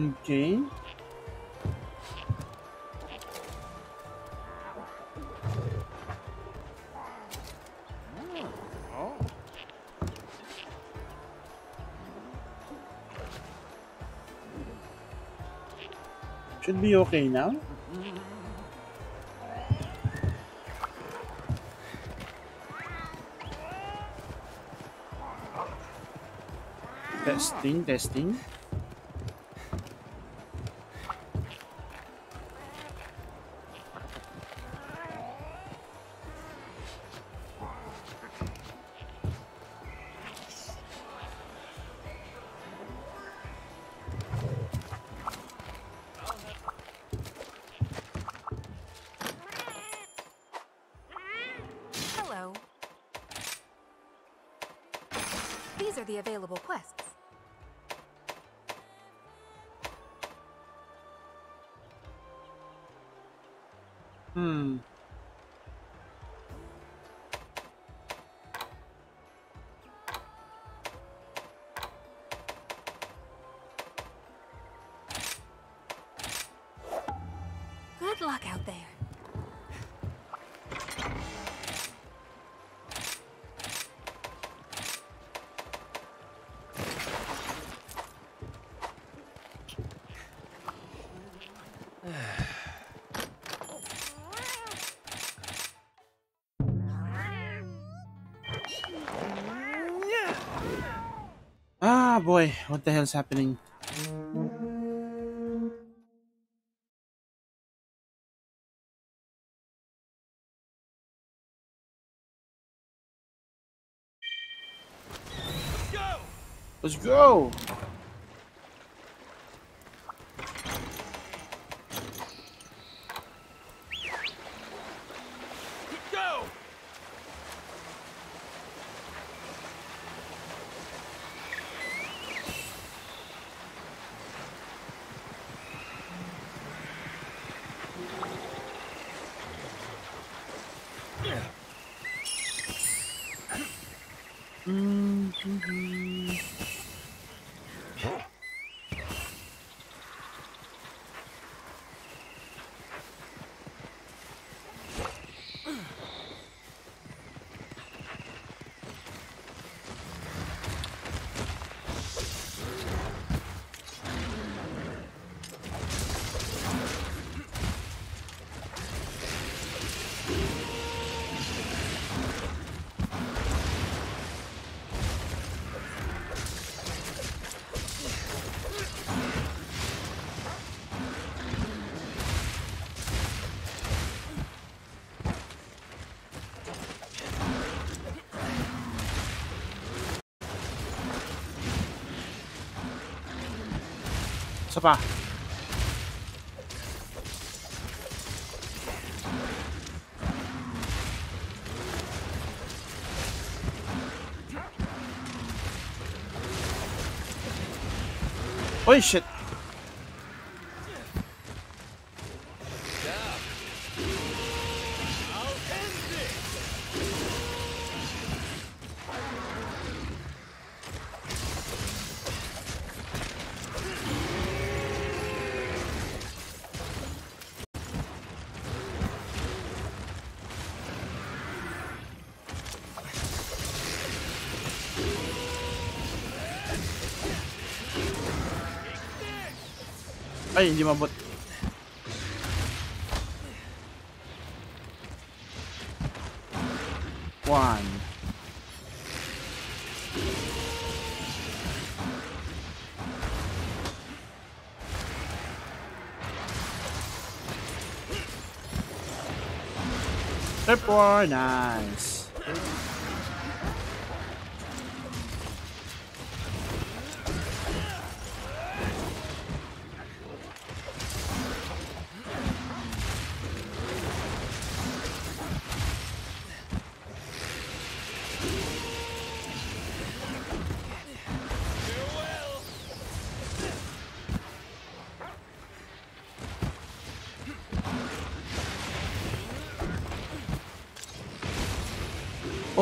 Okay. Should be okay now. Testing, testing. Boy. What the hell's happening? Let's go! Go! Holy shit! Ay, hindi mabot. One. Tripwire, nice. Oh,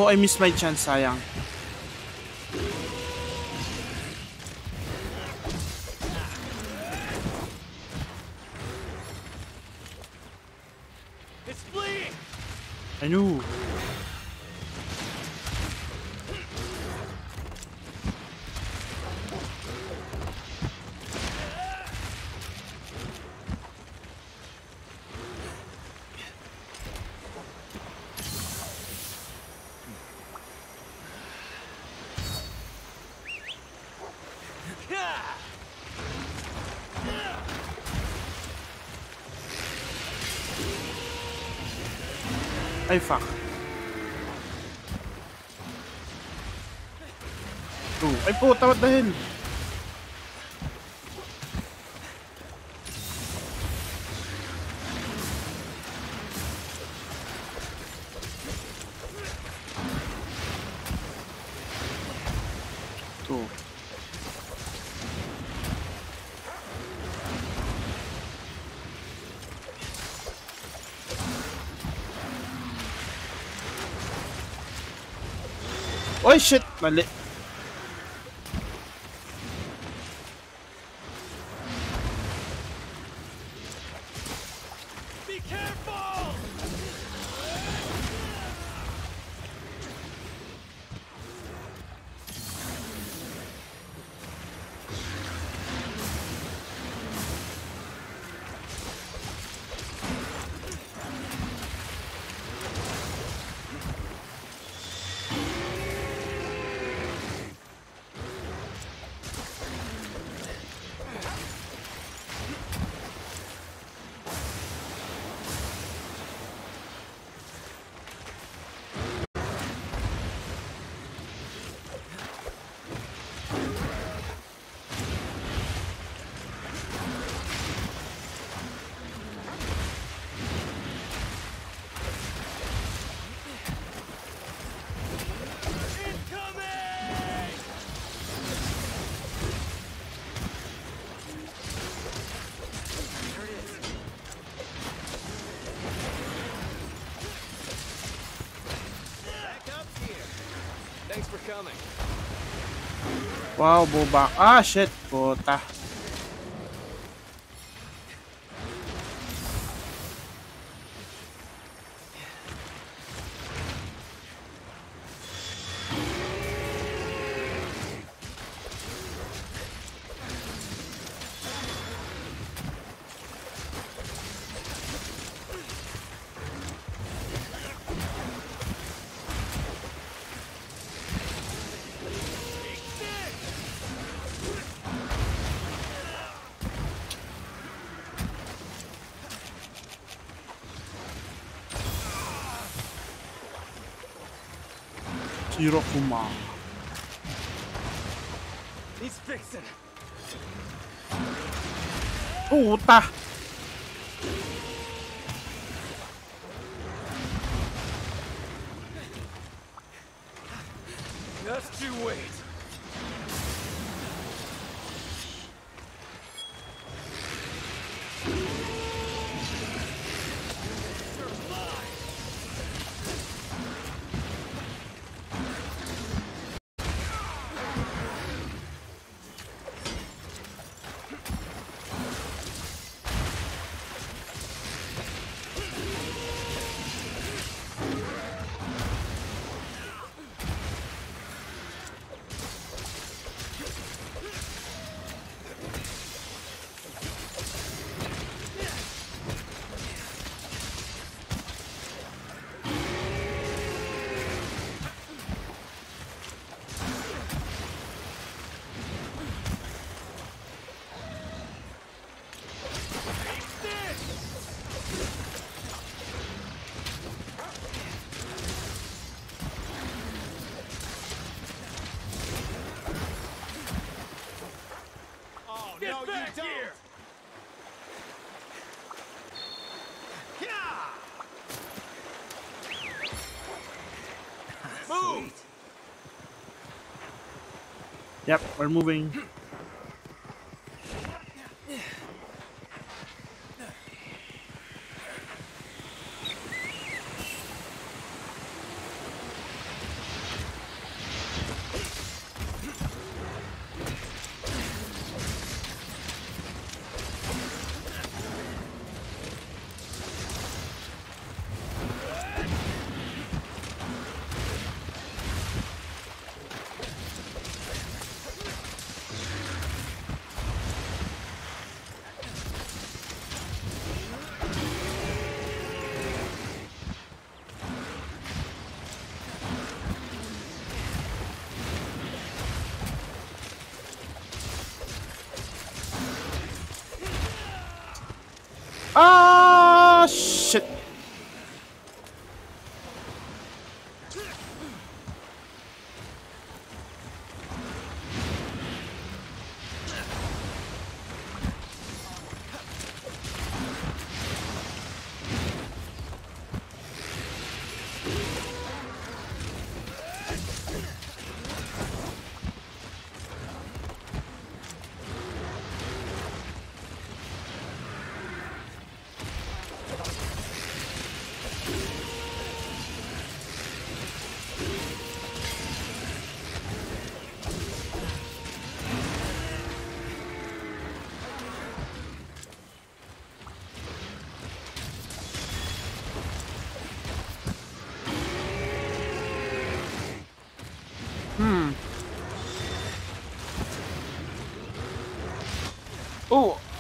I missed my chance, sayang. Ay, fuck. Oh, ay puta, what the hell? Oy, shit! Wow, bubak. Ah, shit. Puta. Shirokuma. He's fixing. Puta! We're moving.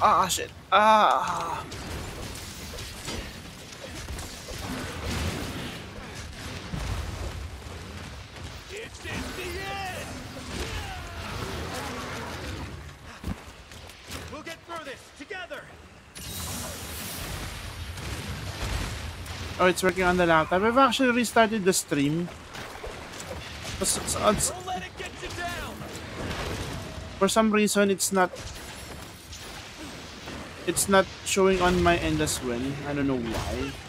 Oh, ah, shit. Ah. It's in the end! We'll get through this together! Oh, it's working on the laptop. I've actually restarted the stream. For, s- s- Don't let it get you down! for some reason, it's not. It's not showing on my end as. I don't know why.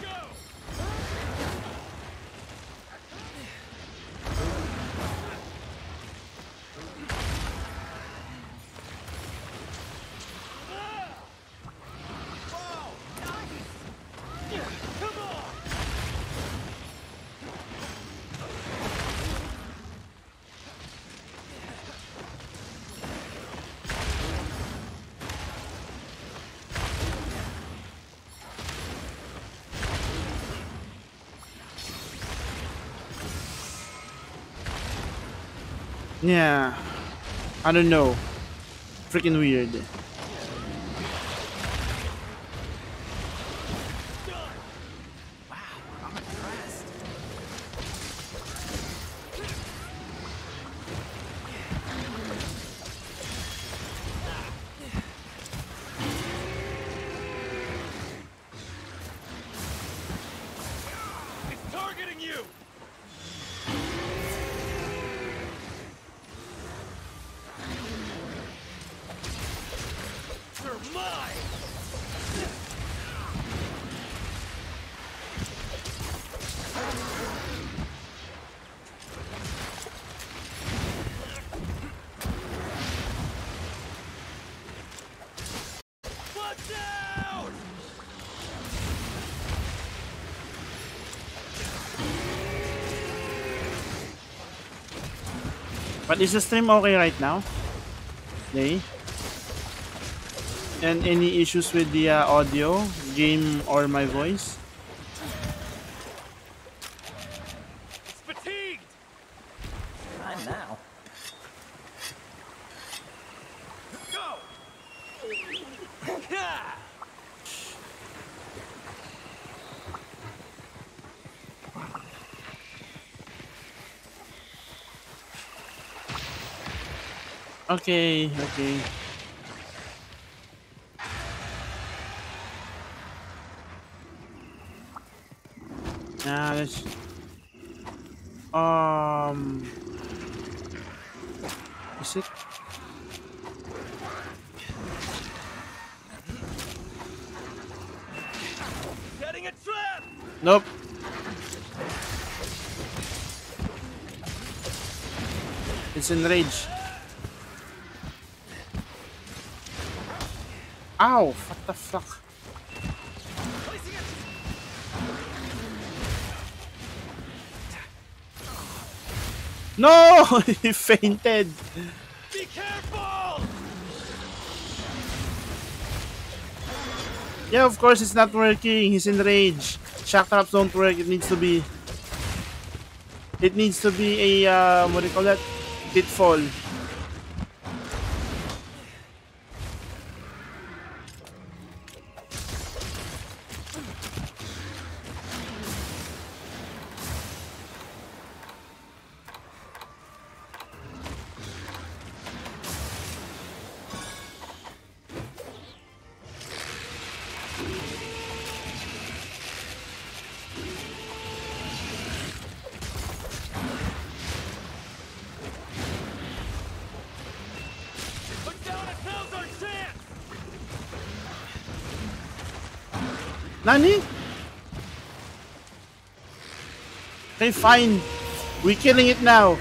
Yeah. I don't know. Freaking weird. But is the stream okay right now? Day? And any issues with the uh, audio, game, or my voice? It's fatigued! Time now. Go! Ha! Okay, okay. Now let's. Um. Is it? Setting a trap! Nope. It's in rage. Ow! What the fuck? No! he fainted. Be careful! Yeah, of course it's not working. He's in rage. Shock traps don't work. It needs to be. It needs to be a uh, what do you call that? Pitfall. Nani? Okay, fine. We're killing it now.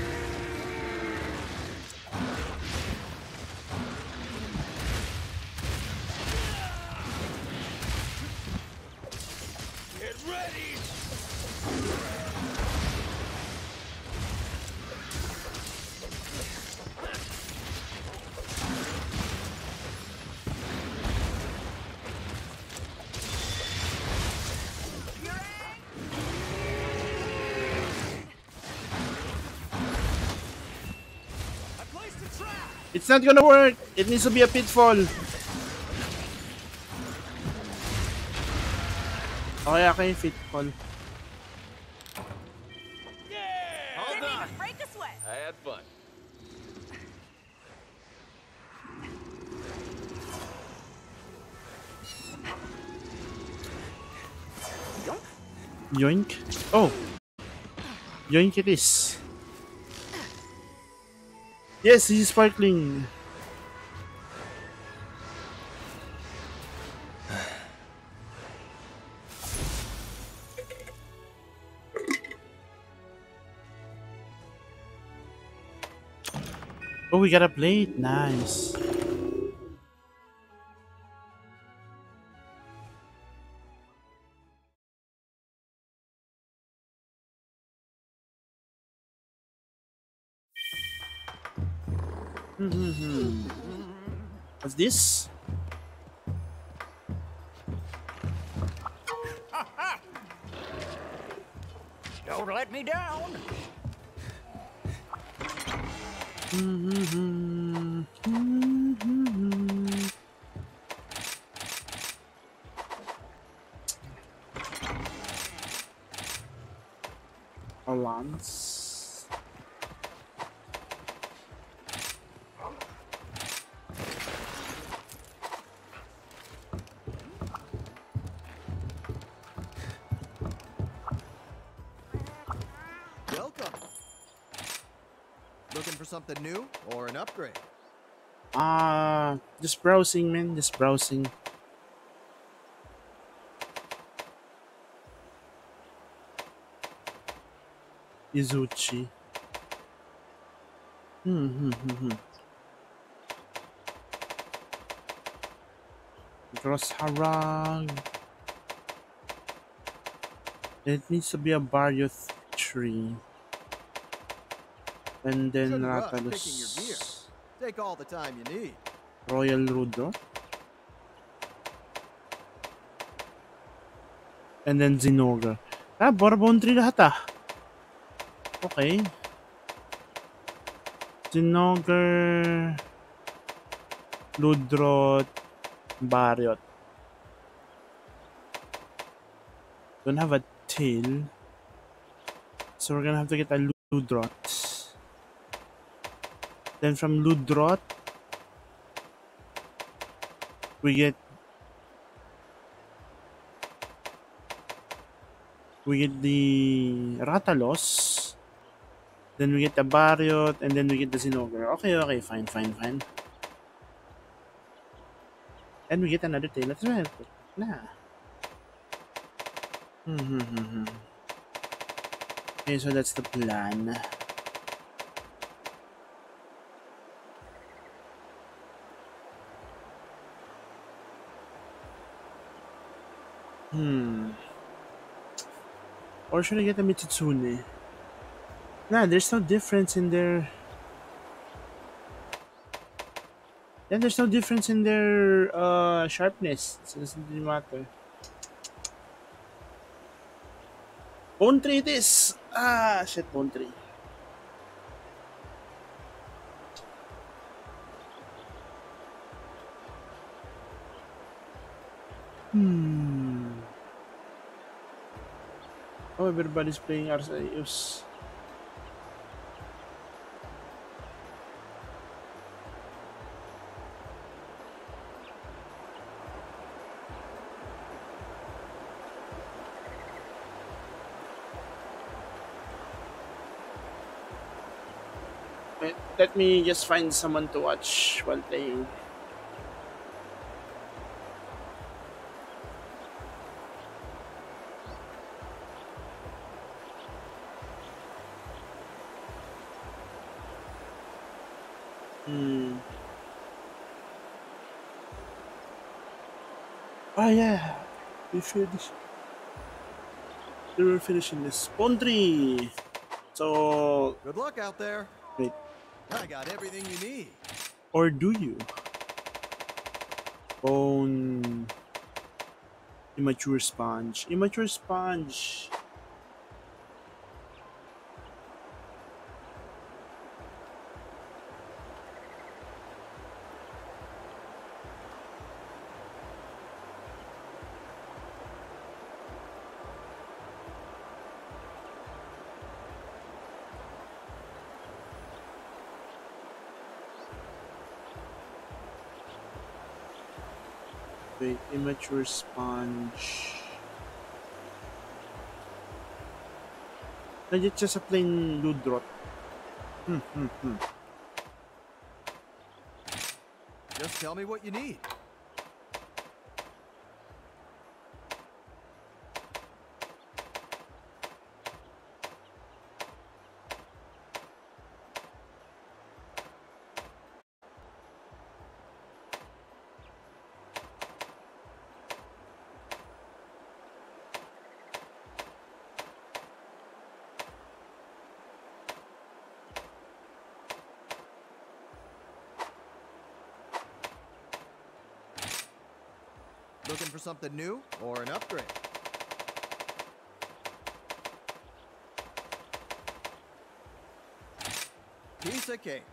It's not gonna work. It needs to be a pitfall. Okay, okay, pitfall. Yeah! All done. break a sweat. I had fun. Yoink. Oh. Yoink it is. Yes, he's sparkling. Oh, we got a blade. Nice. What's this? Just browsing, man. Just browsing. Izuchi. Hmm, hmm, hmm, hmm. It needs to be a Barioth tree. And then Shouldn't rush picking your gear. Rathalos. Take all the time you need. Royal Rudro. And then Zinogre. Ah, Bourbon tree lahat ah. Okay. Zinogre. Ludrot. Bariot. Don't have a tail. So we're gonna have to get a Ludrot. Then from Ludrot, we get we get the Rathalos, then we get the Barioth, and then we get the Zinogre. Okay, okay, fine, fine, fine. And we get another tail as well. Nah. Hmm, hmm, hmm. Okay, so that's the plan. Hmm. Or should I get a Mitsune? Nah, there's no difference in their. Then there's no difference in their uh, sharpness, so it doesn't really matter. Bone tree it is! Ah, shit, bone tree. Hmm. Oh, everybody's playing Arceus. Let me just find someone to watch while playing. We finished. We were finishing this tree. So Good luck out there. wait, I got everything you need. or do you? Bone. Immature sponge. Immature sponge. Wait, immature sponge. Nandiyan siya sa plain ludroth. Hmm, hmm, hmm. Just tell me what you need. For something new or an upgrade? Piece of cake.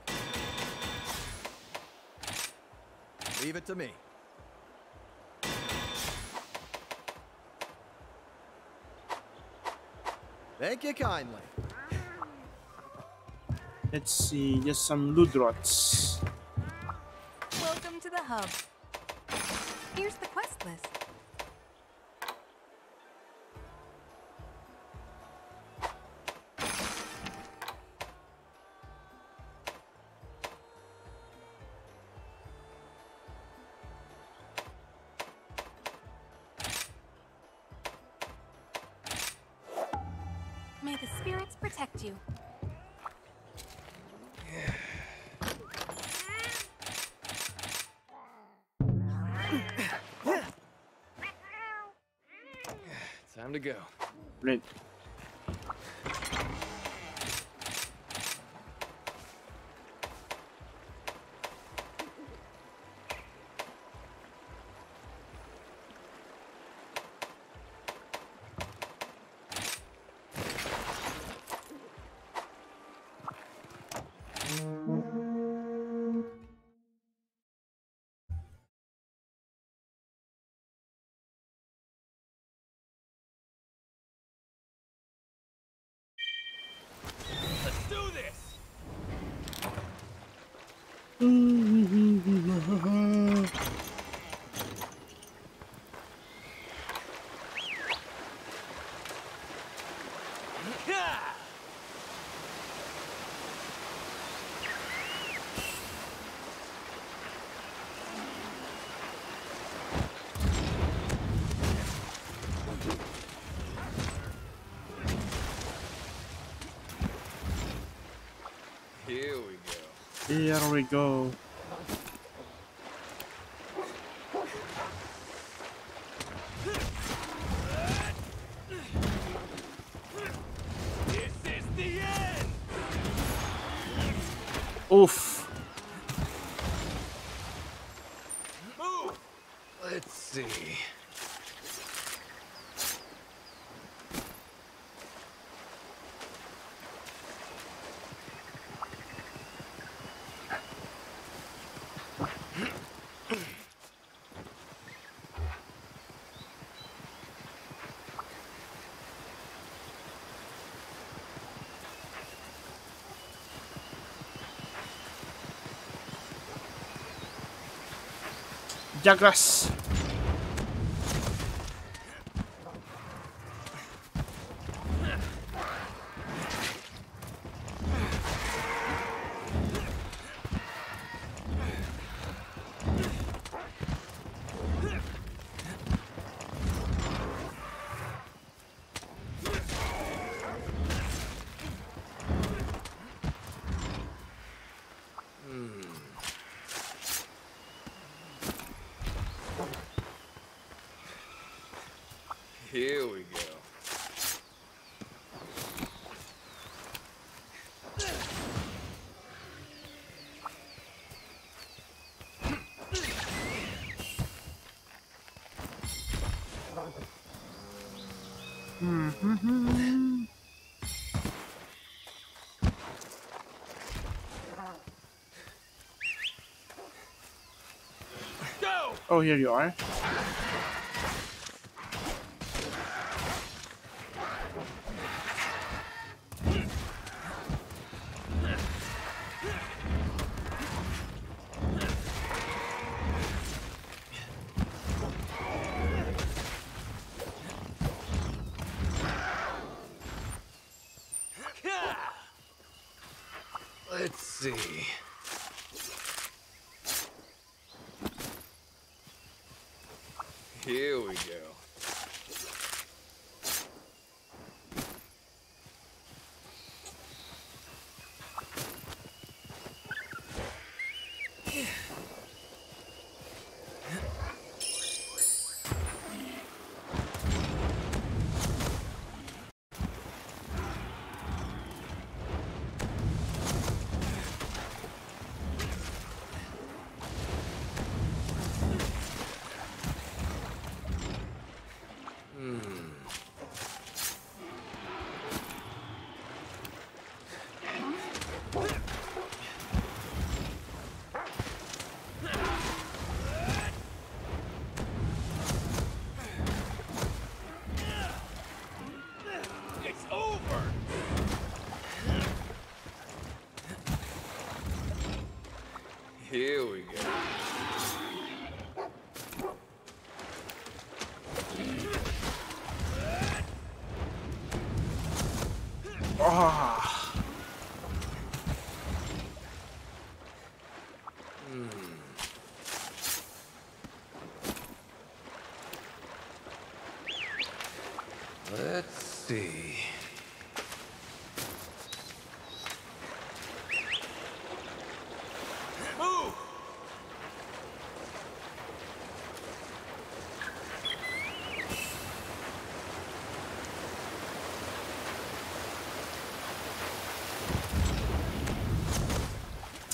Leave it to me. Thank you kindly. Let's see, just some ludroths. Welcome to the hub. Here's the quest list. Protect you. Time to go. Right. Here we go. Jagras. Oh, here you are. Ah.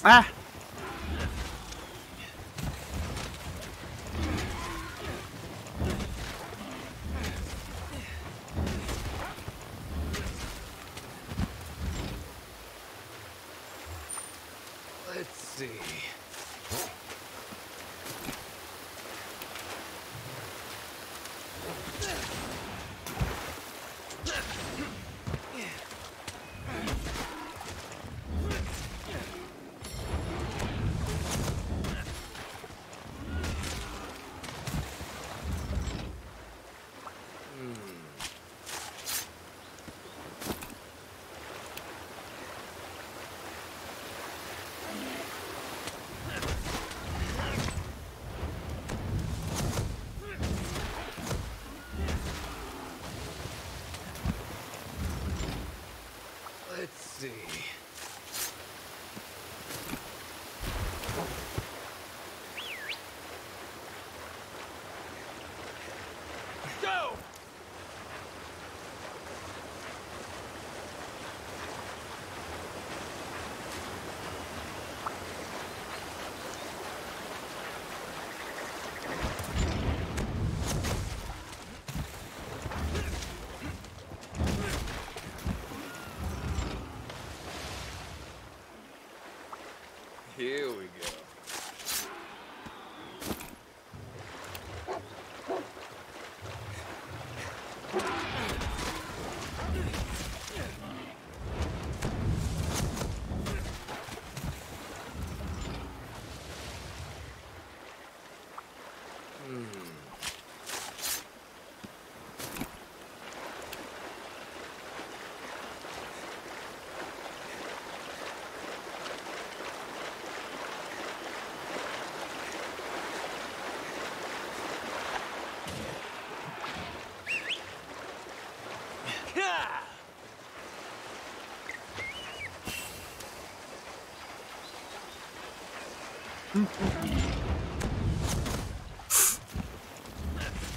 Ah!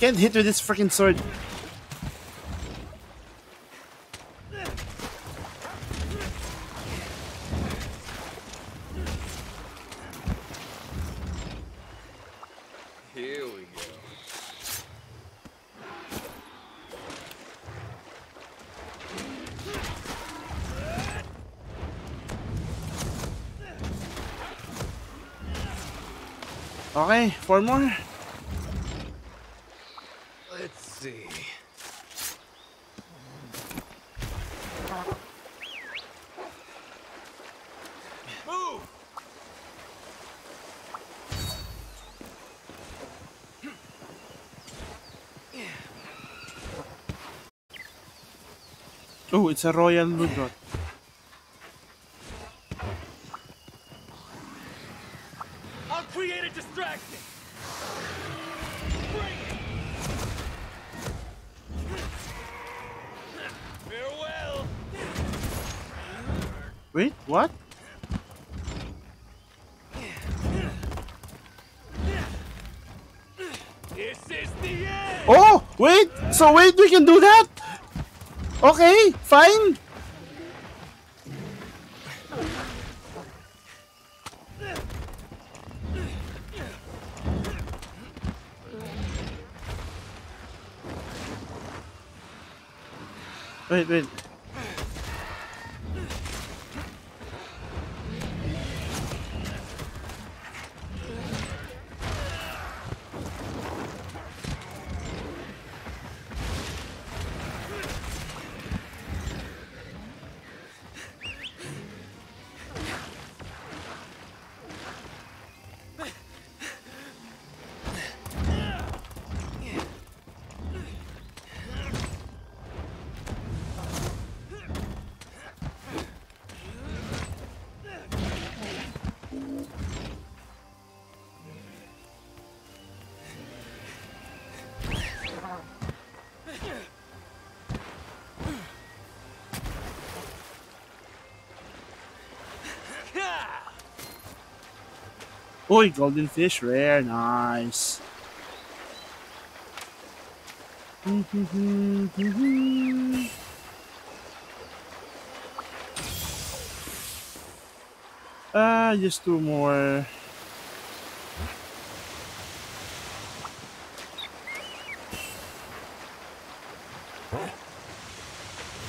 Can't hit with this freaking sword. Okay, four more. Let's see. Move! Oh, it's a royal Ludroth. I'll can do that. Okay, fine. Wait, wait. Oi, golden fish rare, nice. Ah, just two more.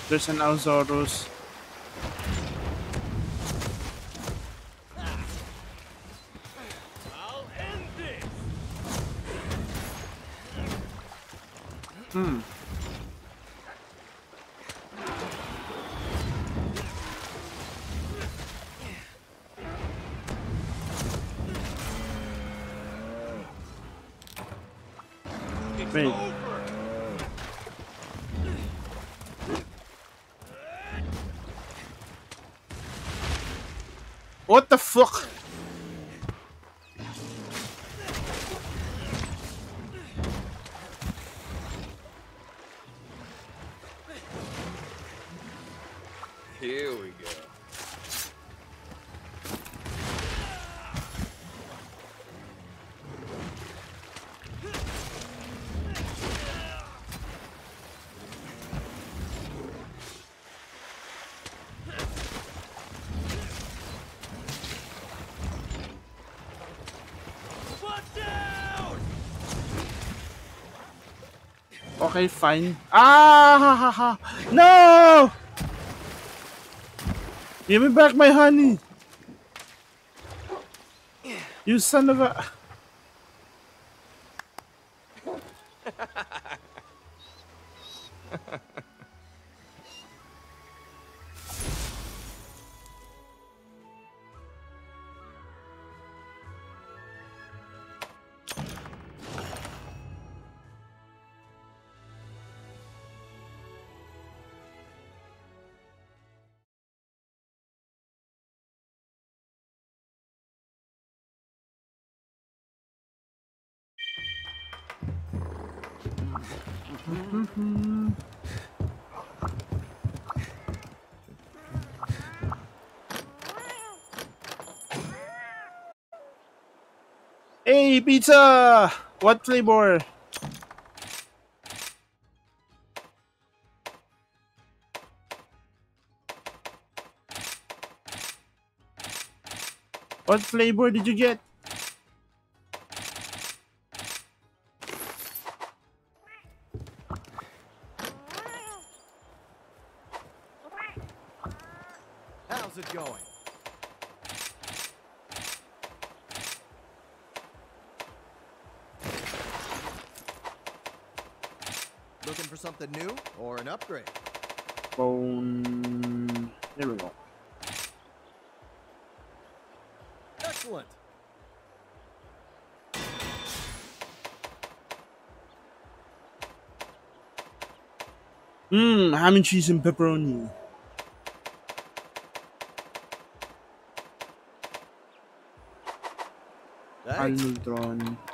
There's an Arzuros. Okay, fine. Ah! Ha, ha, ha. No! Give me back my honey. You son of a. Hey, pizza! What flavor? What flavor did you get? Ham and cheese and pepperoni. Thanks.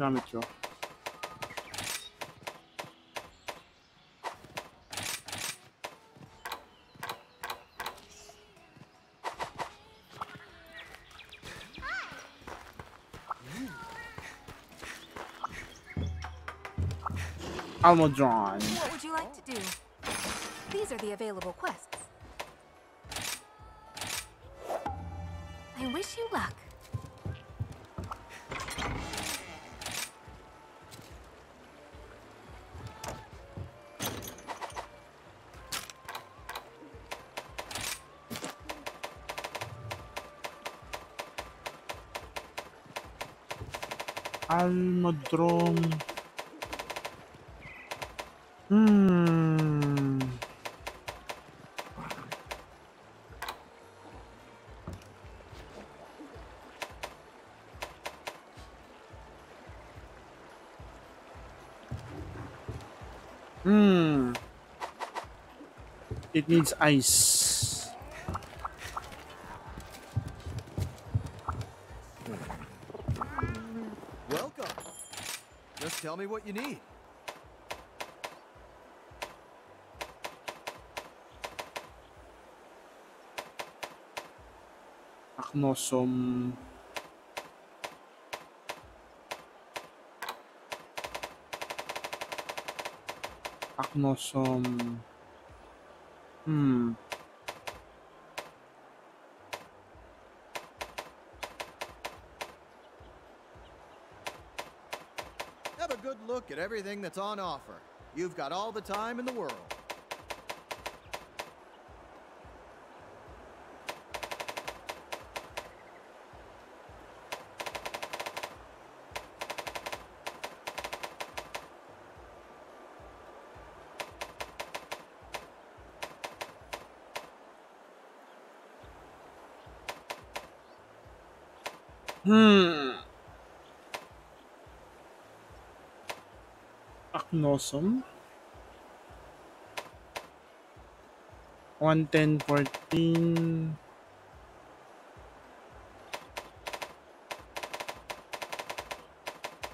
Gamit ko? Almudron. What would you like to do? These are the available quests. I wish you luck. Almudron. Hmm. Hmm. It needs ice. What you need. Aknosom. Aknosom. Hmm. Good look at everything that's on offer. You've got all the time in the world. Hmm. Aknosom. 110, 14.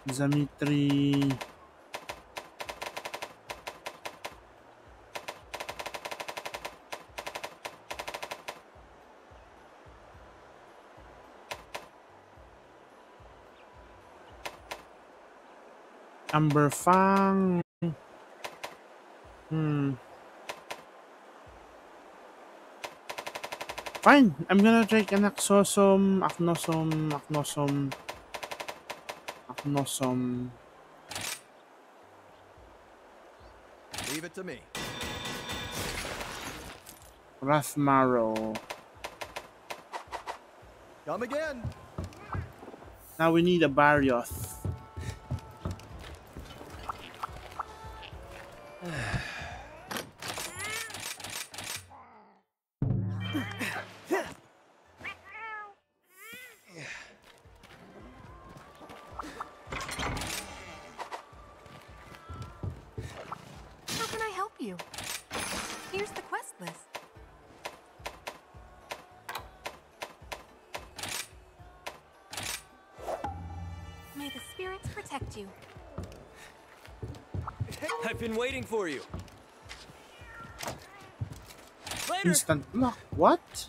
Zamitri. Amber Fang. Hmm. Fine. I'm gonna take an Axosom, Aknosom, Aknosom, Aknosom. Leave it to me. Rathmarrow. Come again. Now we need a Barioth. For you. Later. Instant. What?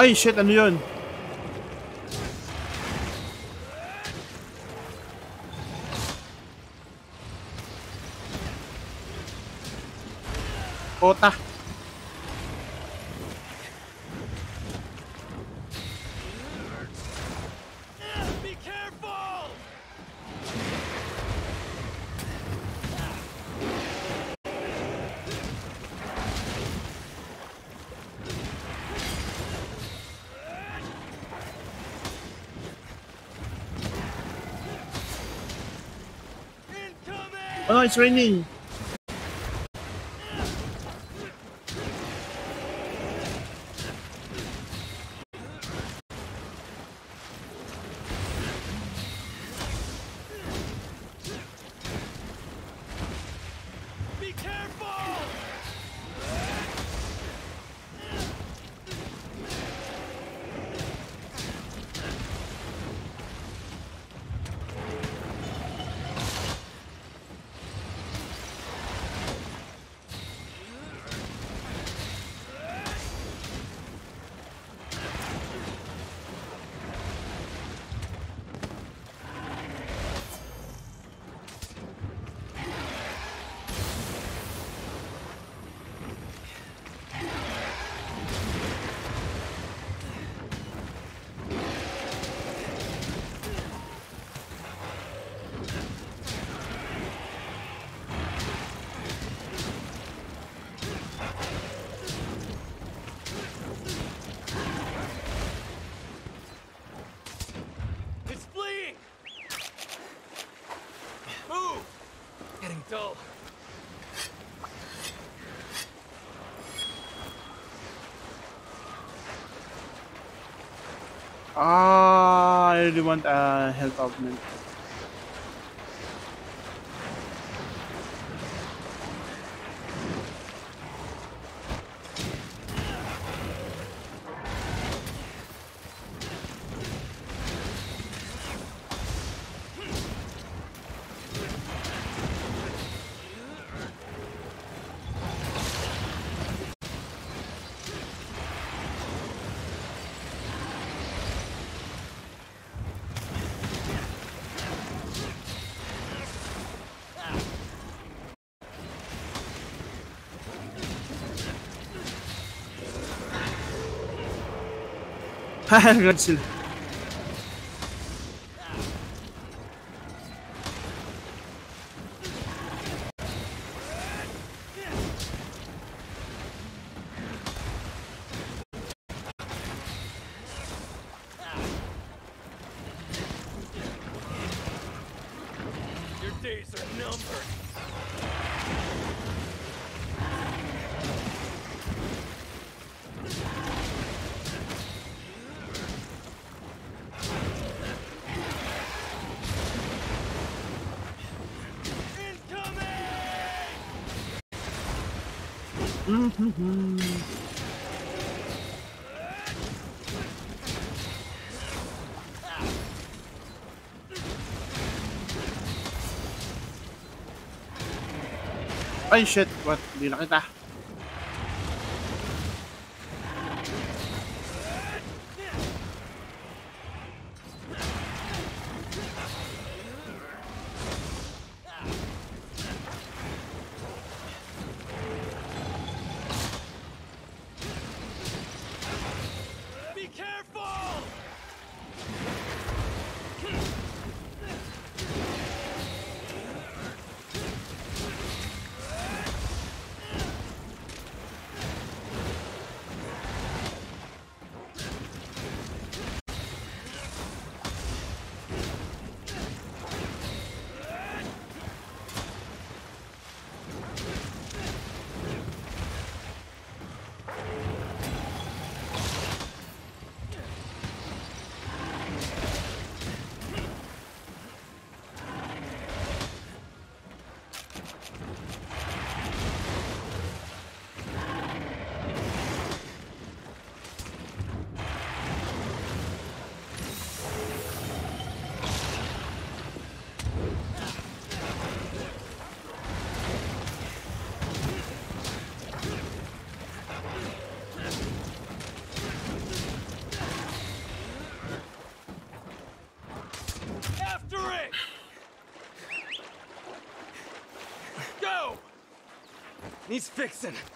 Ay, shit, ano yun? It's raining. Want uh, a health augment. Agad sila. Your days are numbered. Ay, shit. What? Hindi na Needs fixing.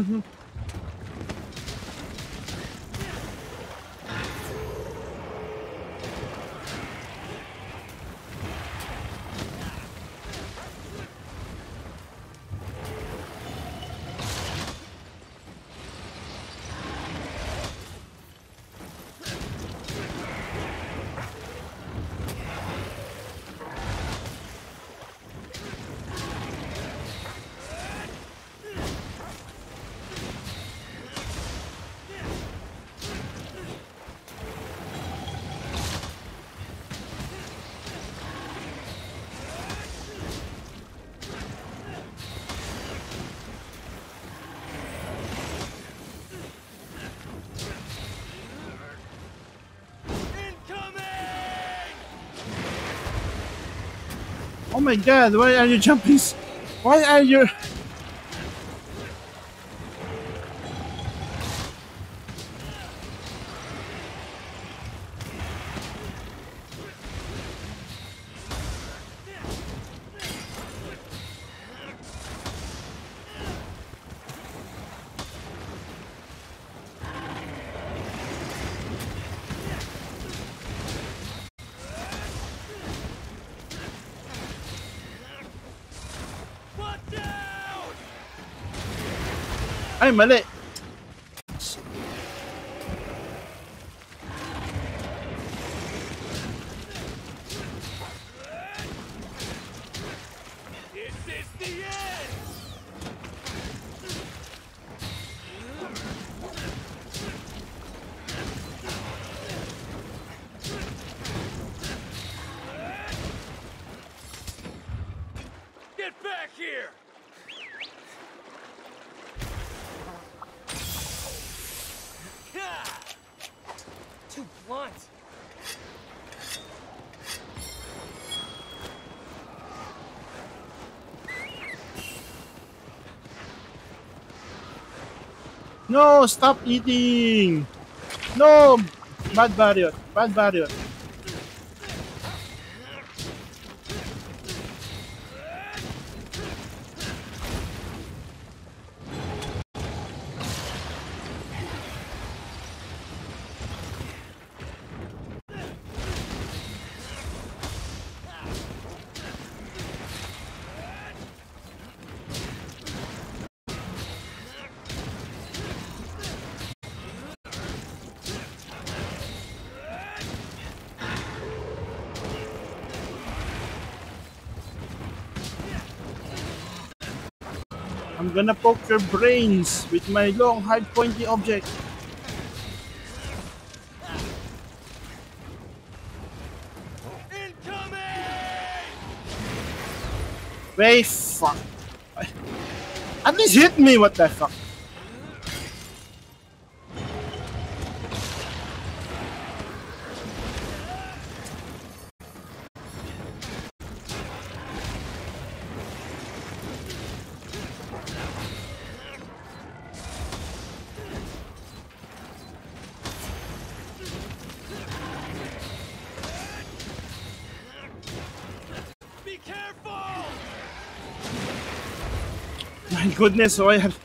Incoming! My god, why are you jumping? Why are you... Ay, mali. Is this the end? Get back here! Ha! Too blunt. No, stop eating. No, bad barrier. Bad barrier. Gonna poke your brains with my long, hard, pointy object. Wait, fuck. At least hit me, what the fuck? Goodness, I have...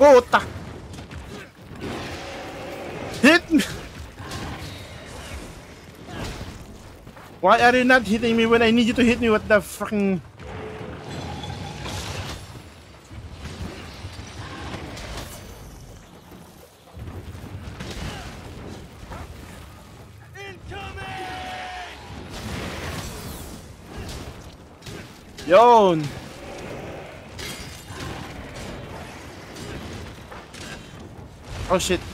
Puta! Hit me! Why are you not hitting me when I need you to hit me? What the fucking... Incoming! Yon! Oh shit.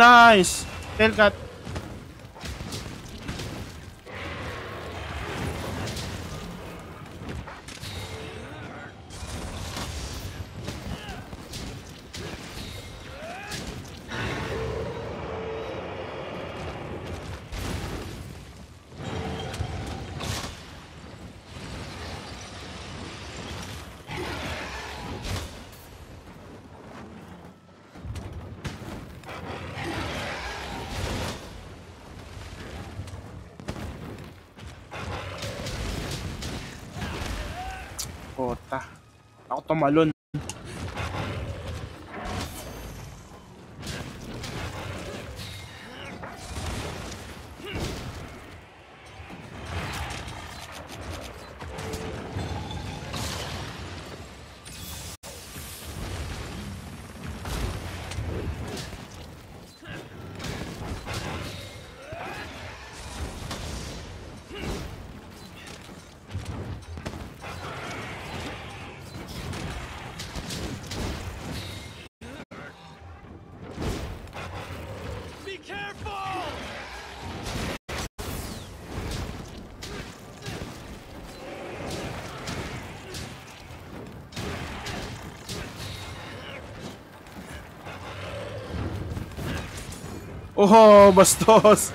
Nice! Puta. Ako Oh, bastos!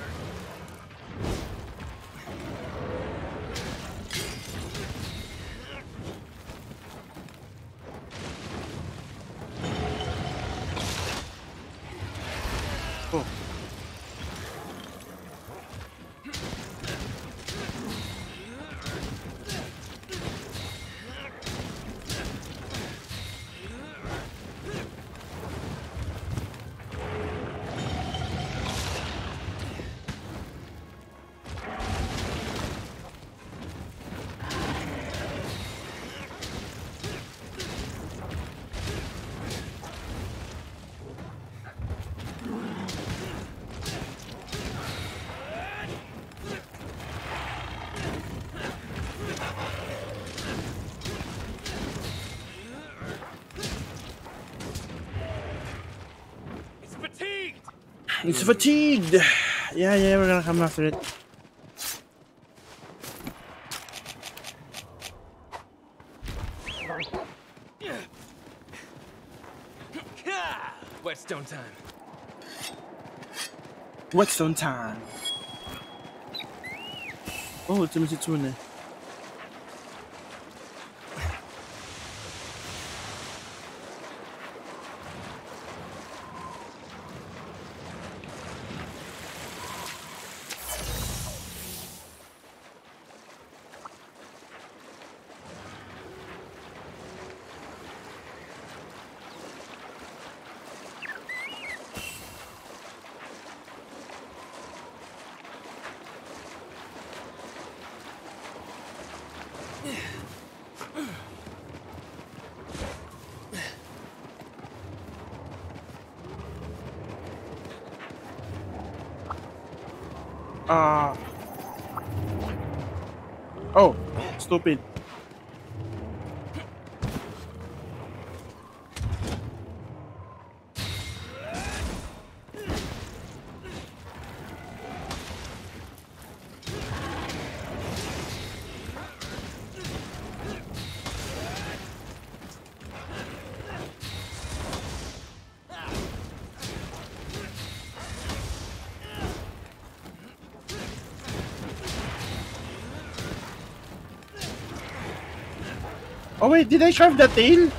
It's fatigued! Yeah, yeah, we're gonna come after it. Whetstone time. Whetstone time! Oh, it's a. Ah. Stupid. Wait, did I carve the tail?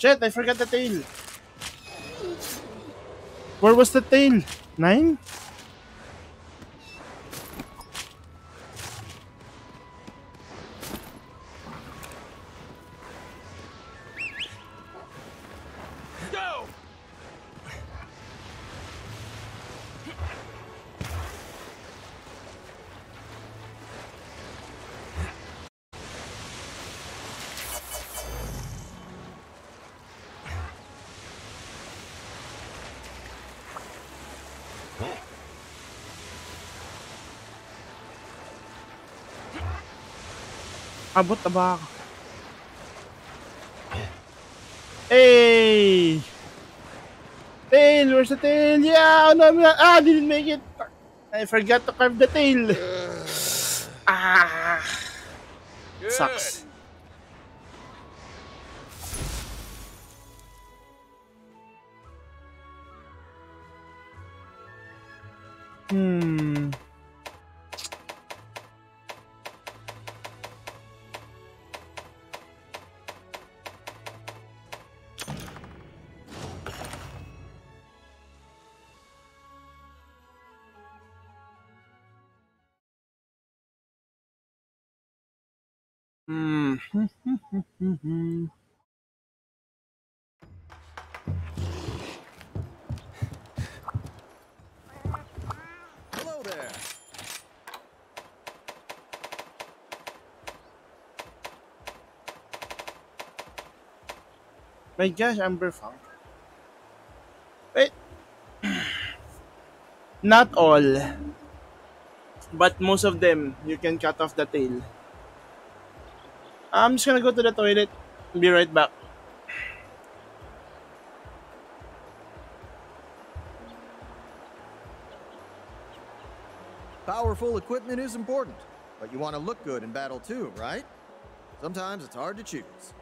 Shit, I forgot the tail. Where was the tail? Nine? Abot na ba ako? Hey! Tail! Where's the tail? Yeah! No, I'm not. Ah, didn't make it. I forgot to carve the tail. Ah! Sucks. My gosh, Amber Funk. Wait. Not all. But most of them, you can cut off the tail. I'm just gonna go to the toilet. Be right back. Powerful equipment is important, but you want to look good in battle too, right? Sometimes it's hard to choose.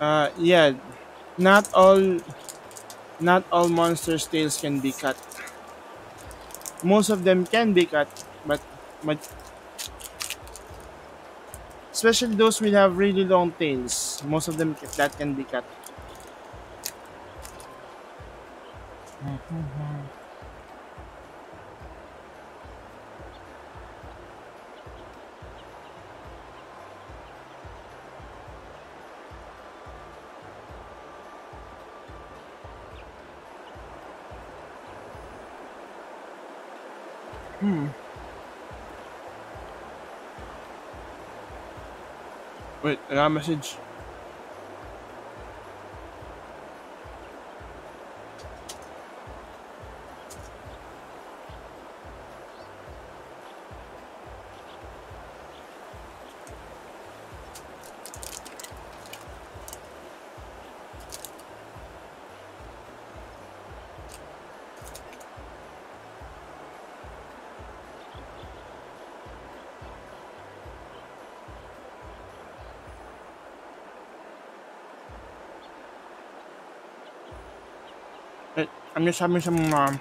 Uh, yeah. Not all, not all monsters' tails can be cut. Most of them can be cut, but, but especially those will have really long tails. Most of them that can be cut. Wait, I got a message. Wait, I'm just having some um,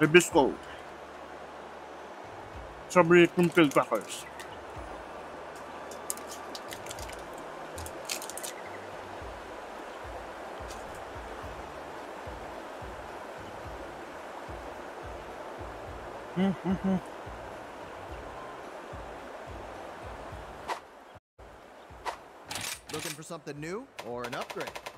Hibisco. Strawberry crinkle crackers. Looking for something new or an upgrade?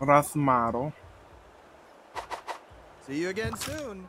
Rath Marrow. See you again soon.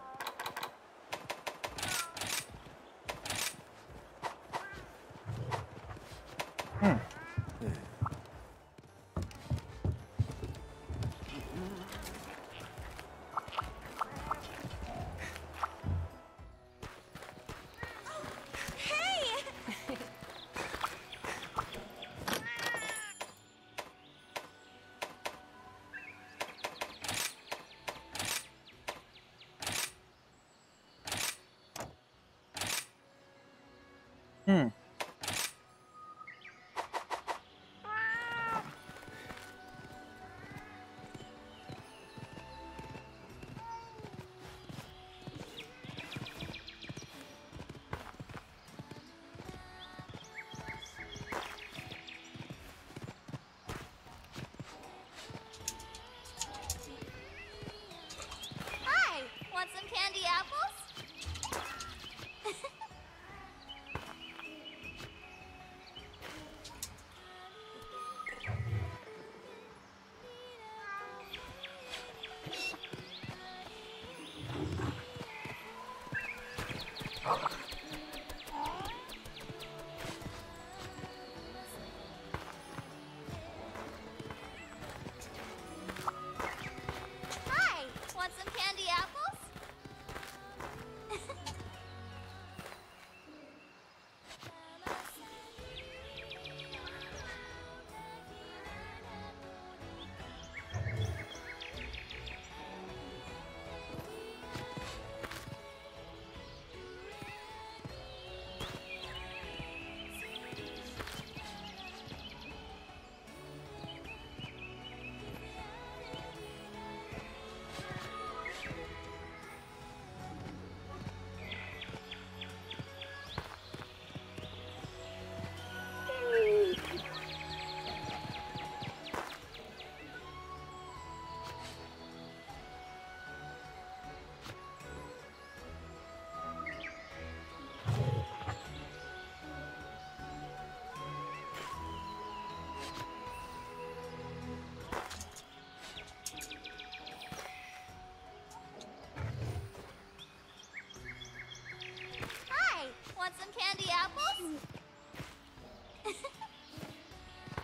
Some candy apples?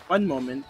One moment.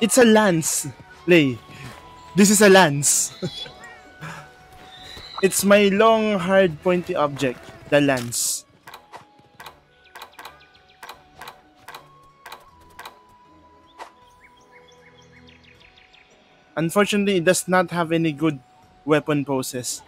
It's a lance, Lay. This is a lance. it's my long, hard, pointy object, the lance. Unfortunately, it does not have any good weapon poses.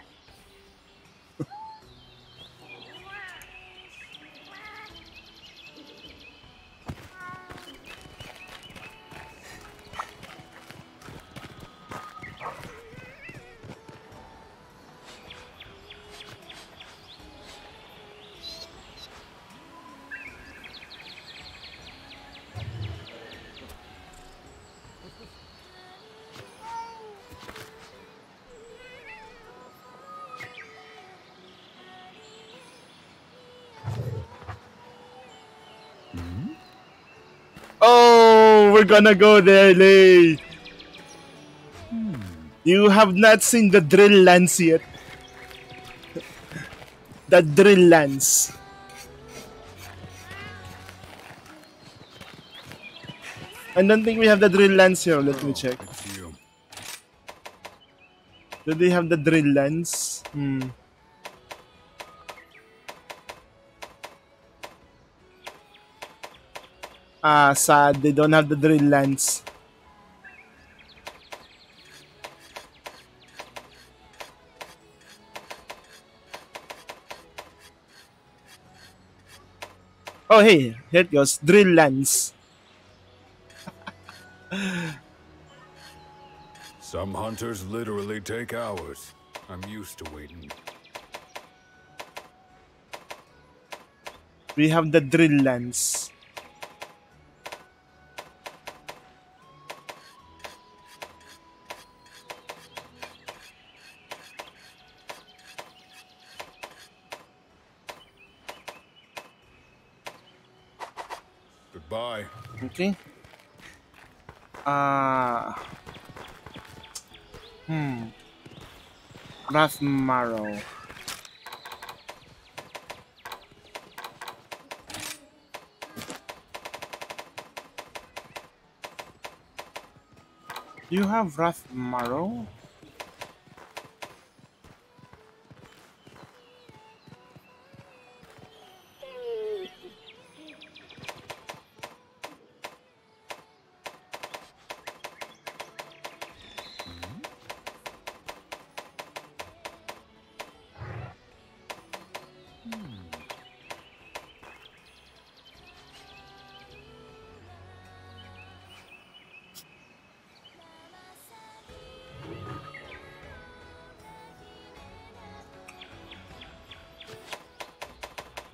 We're gonna go there, Lay. You have not seen the drill lance yet. the drill lance. I don't think we have the drill lance here. Let me check. Do they have the drill lance? Hmm. Ah, sad. They don't have the drill lance. Oh, hey, here it goes. Drill lance. Some hunters literally take hours. I'm used to waiting. We have the drill lance. Okay. Uh, hmm. Rath Marrow. You have Rath Marrow?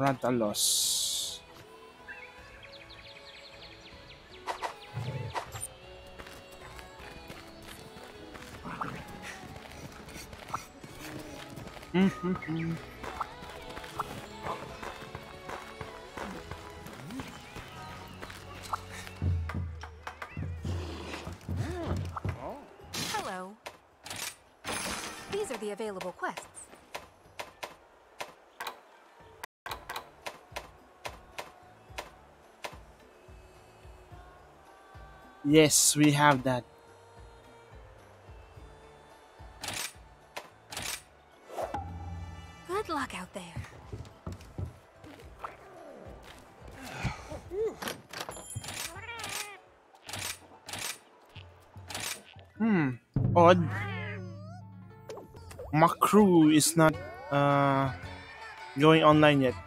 Rátalos. Mm -hmm. Yes, we have that. Good luck out there. Hmm, odd. My crew is not uh, going online yet.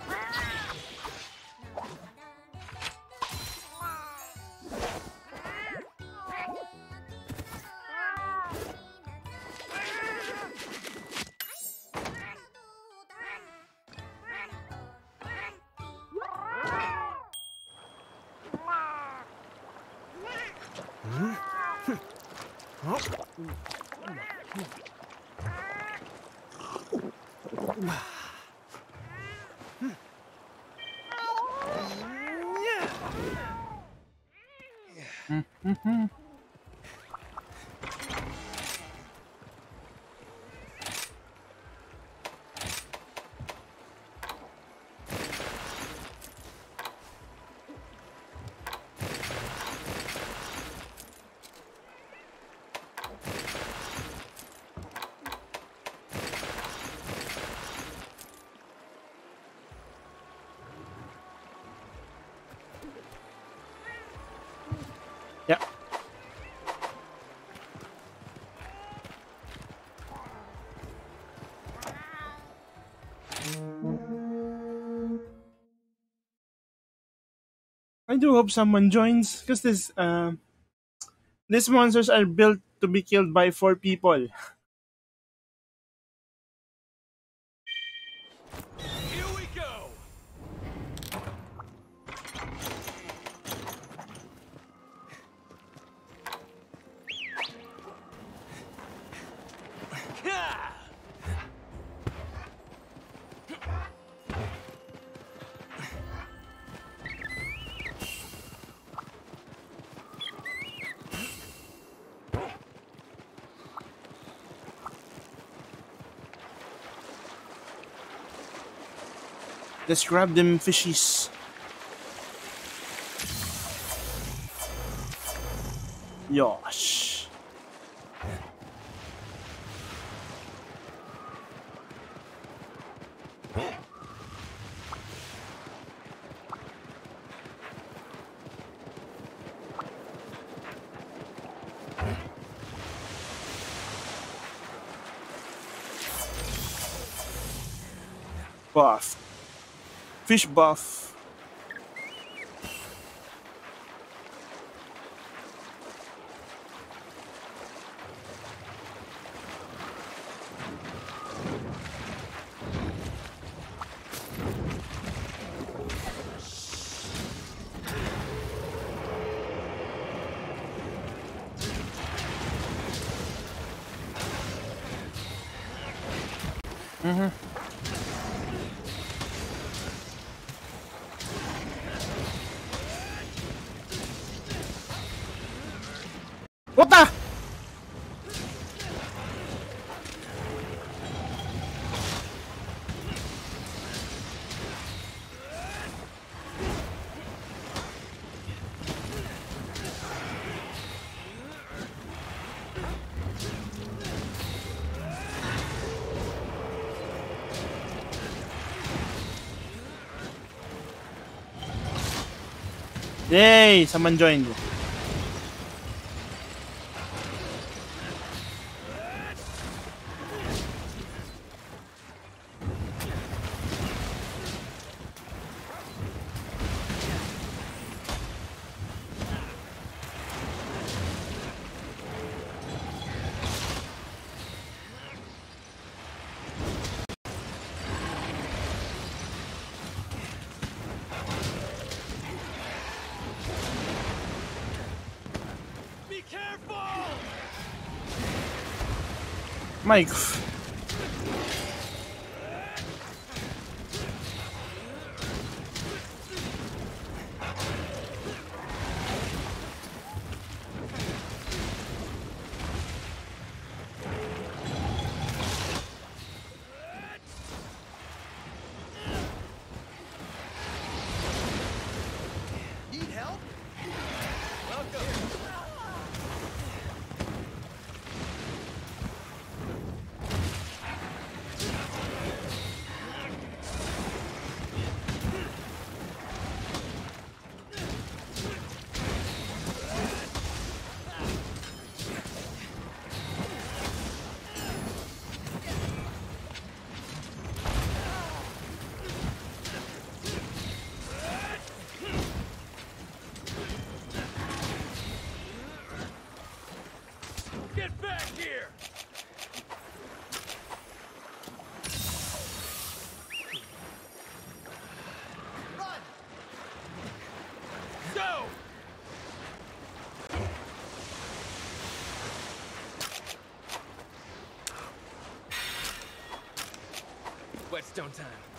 I do hope someone joins because this uh, these monsters are built to be killed by four people. Let's grab them fishies. Yosh. Fish buff. Yay! Someone joined. Mike. Whetstone time.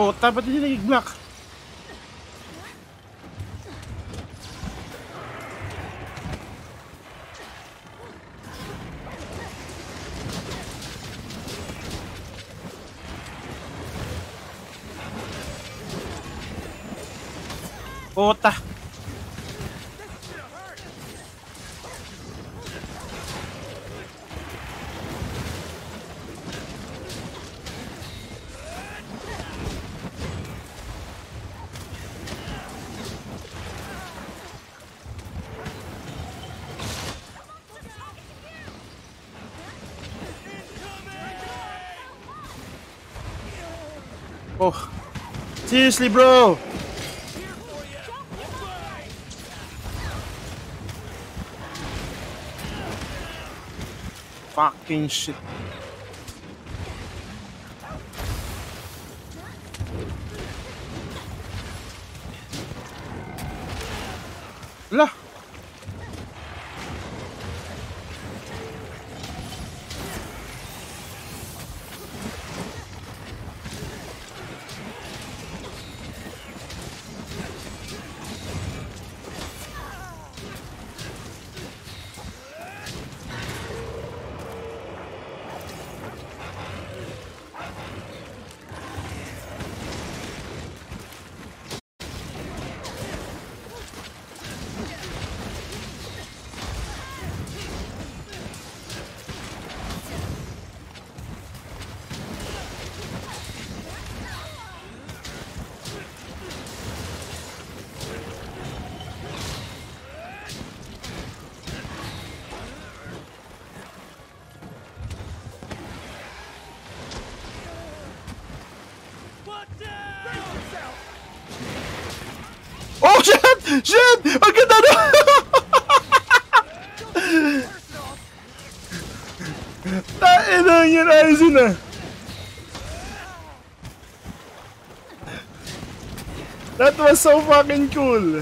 Puta, ba't hindi nag-block? Seriously, bro. Fucking shit. Shit! Ang ganda na! Na yun, ayos yun ah. That was so fucking cool.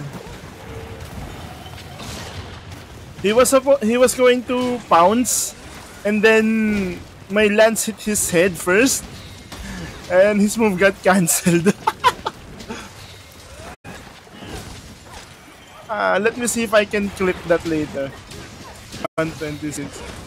He was he was going to pounce and then my lance hit his head first and his move got cancelled. Ah, let me see if I can clip that later. 126.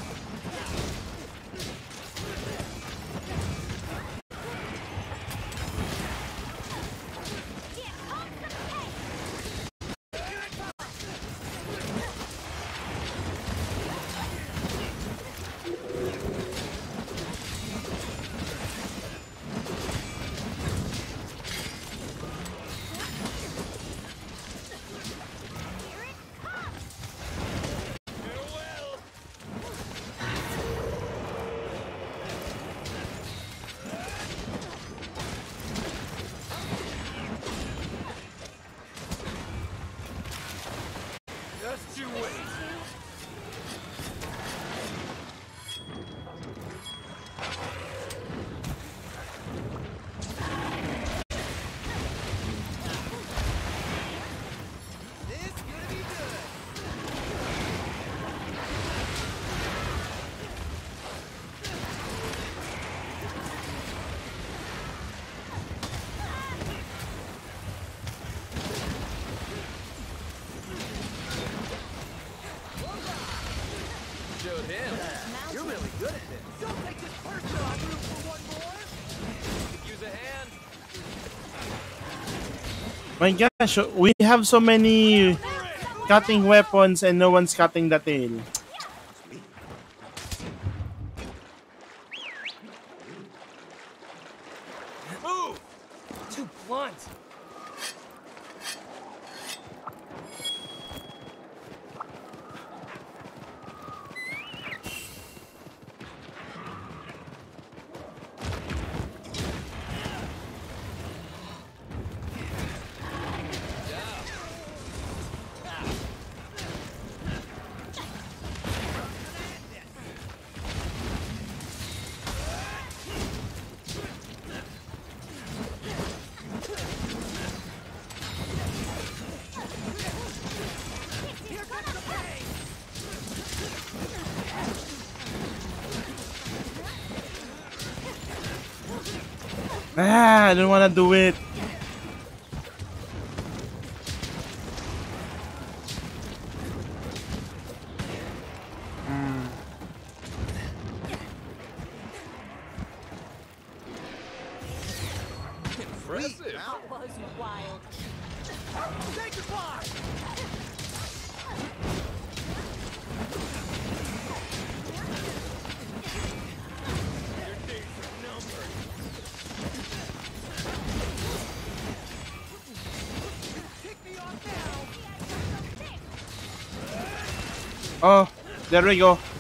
My gosh, we have so many cutting weapons and no one's cutting the tail. I don't wanna do it. There we go.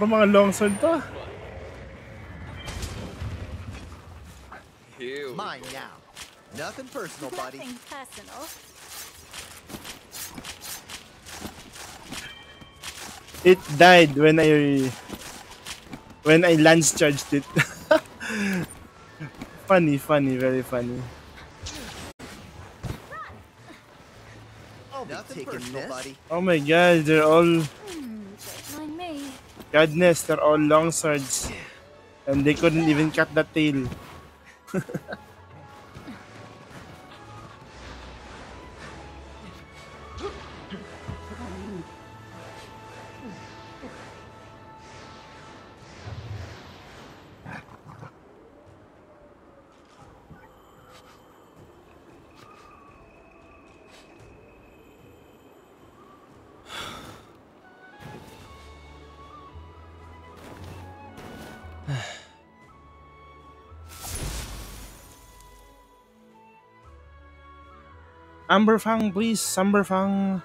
Puta parang mga longsword to. Mine now. Nothing personal, buddy. Nothing personal. It died when I when I lance charged it. funny, funny, very funny. I'll be Nothing taking personal, this. buddy. Oh my god, they're all don't mind me. godness, they're all long swords. And they couldn't even cut the tail. Amberfang, please, Amberfang.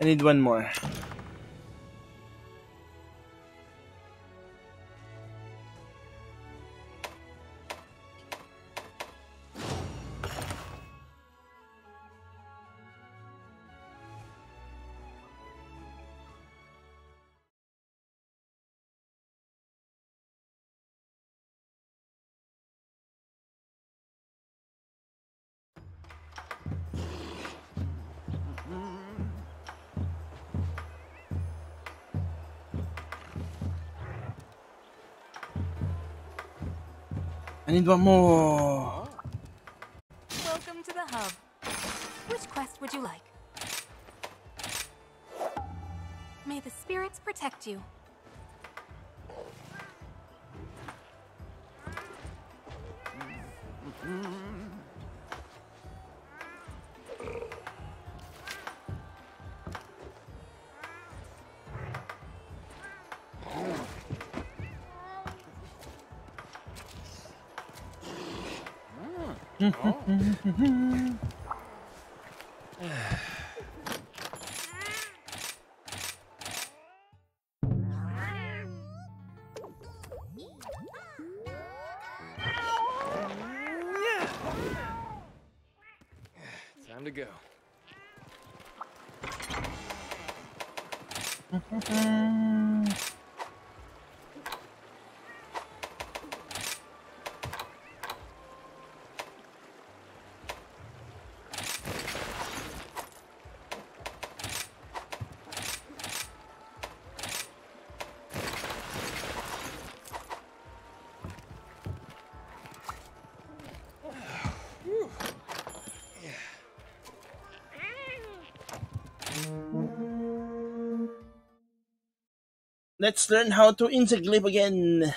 I need one more. Need one more. Welcome to the hub. Which quest would you like? May the spirits protect you. To go. Let's learn how to Insect Glaive again.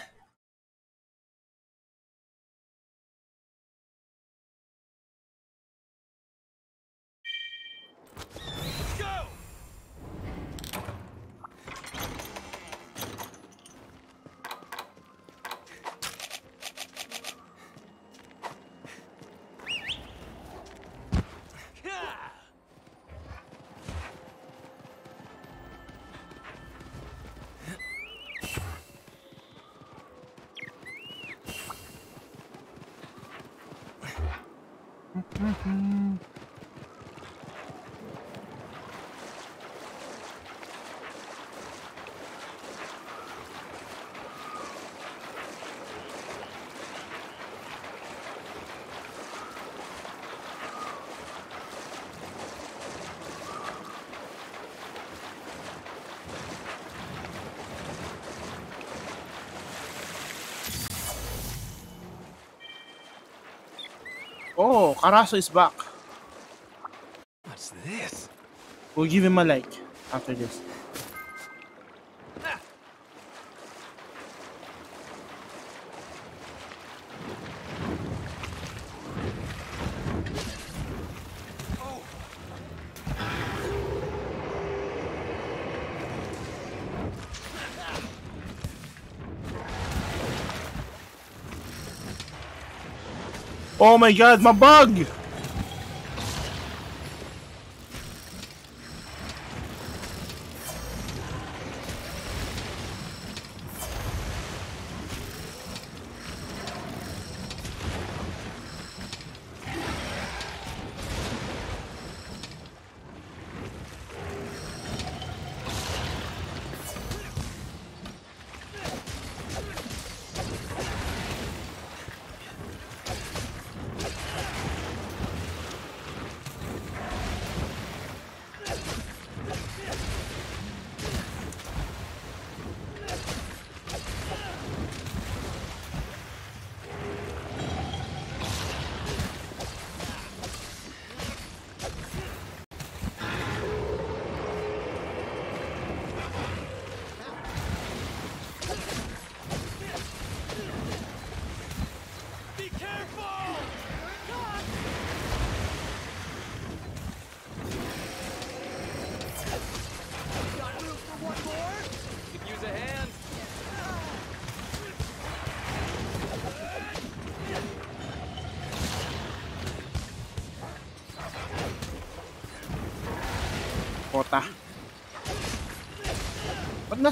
Karaso is back. What's this? We'll give him a like after this. Oh my god, my bug!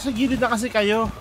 Nasa gilid na kasi kayo?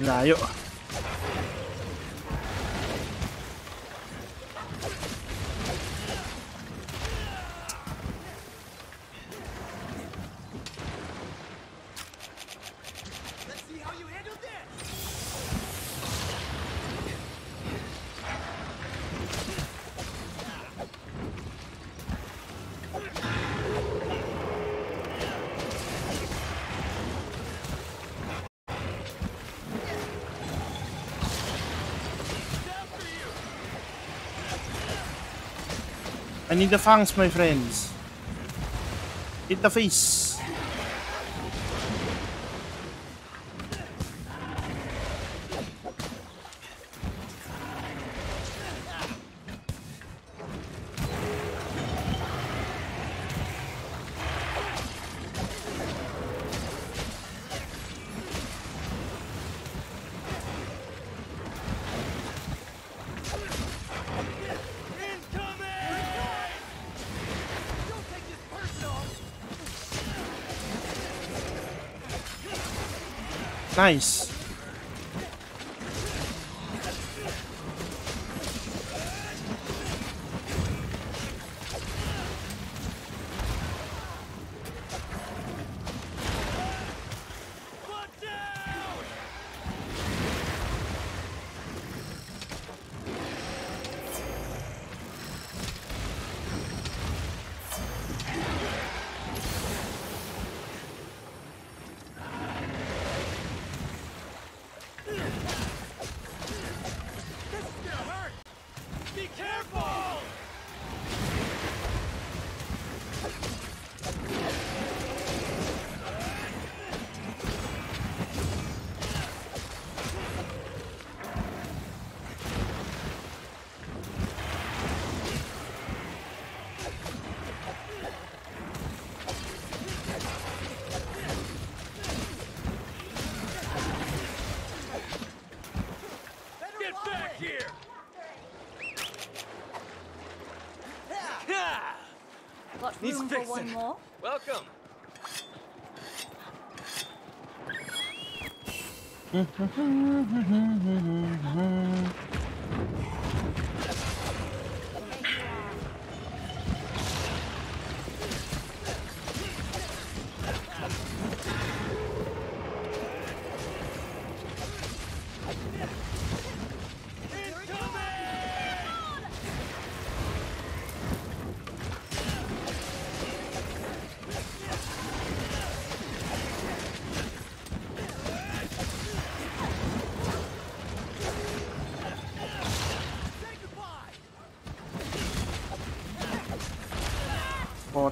Layo. Let's I need the fangs, my friends. Hit the face. Nice.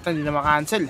Basta hindi na makancel.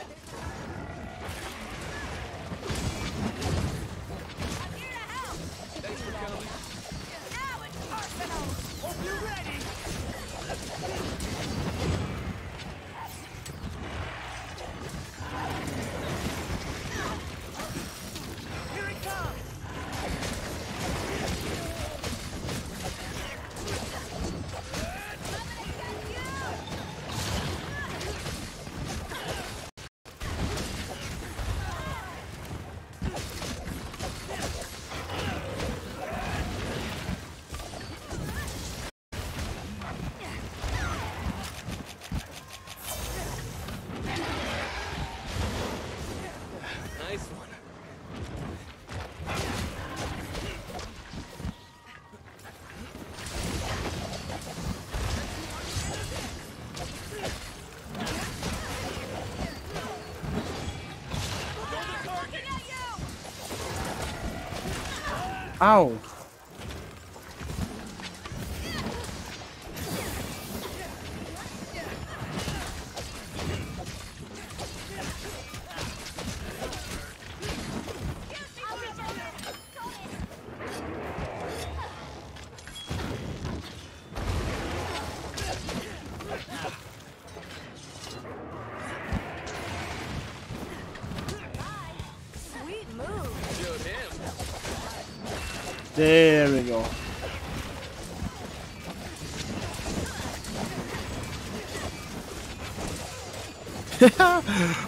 Ow!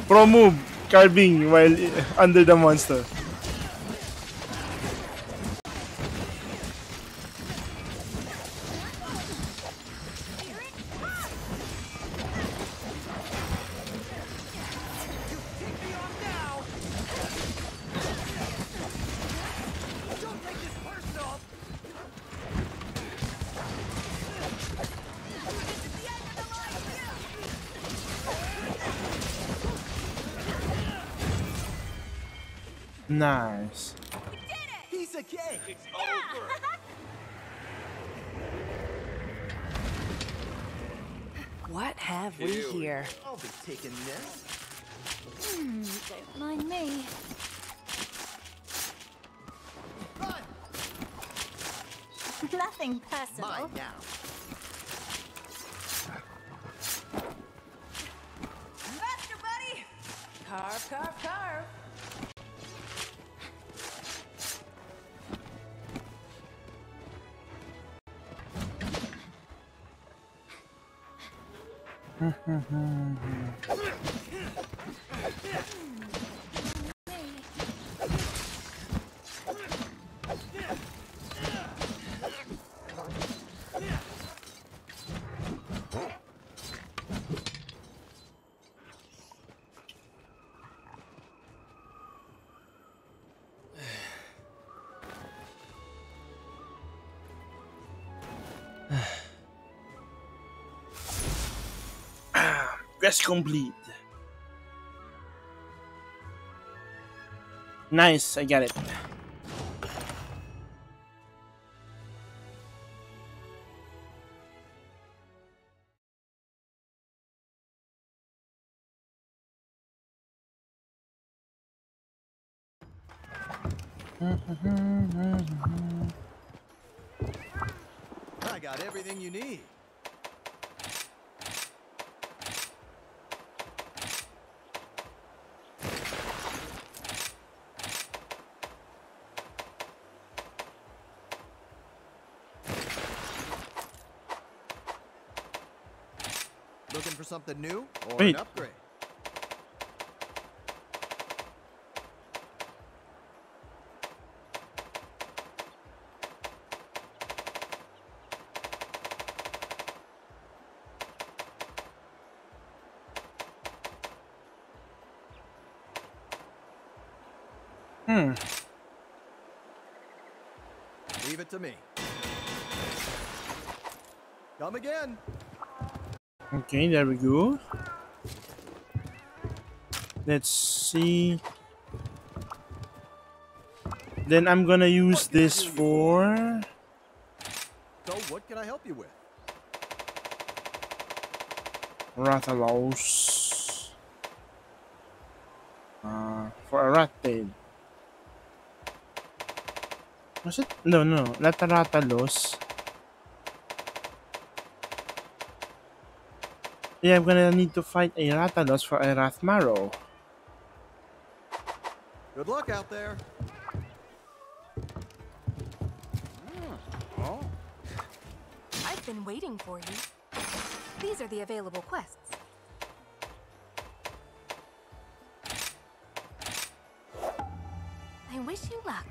Promo carving while under the monster. Quest complete. Nice, I got it. Something new or Wait. an upgrade? Hmm. Leave it to me. Come again. Okay, there we go. Let's see. Then I'm gonna use this for So, what can I help you with? Rathalos. Uh, for a rat tail. Was it? No, no, not a Rathalos. Yeah, I'm gonna need to fight a Rathalos for a Rath Marrow. Good luck out there. Hmm, oh. I've been waiting for you. These are the available quests. I wish you luck.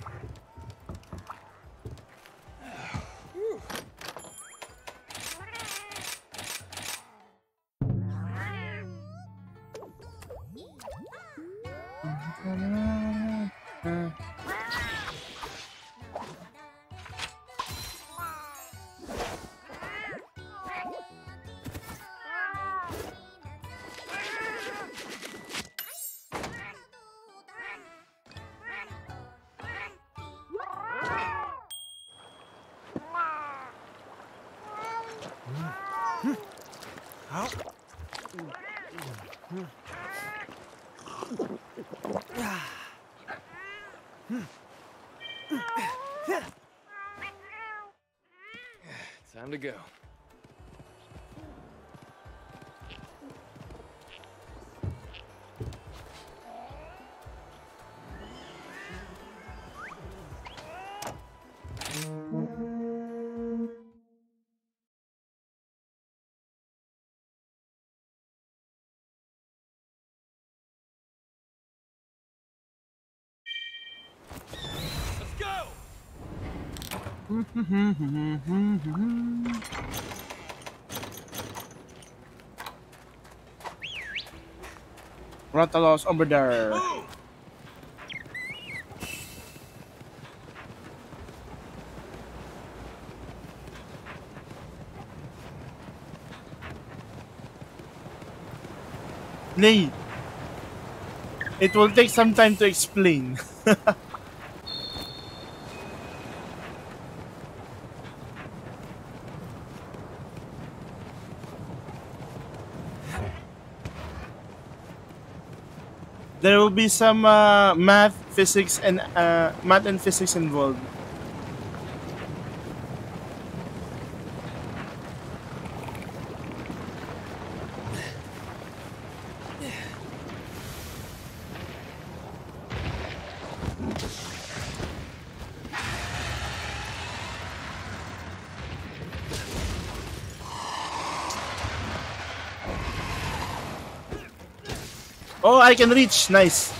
Time to go. Rathalos over there. Nay. It will take some time to explain. be some uh, math, physics, and uh, math and physics involved. I can reach. Nice.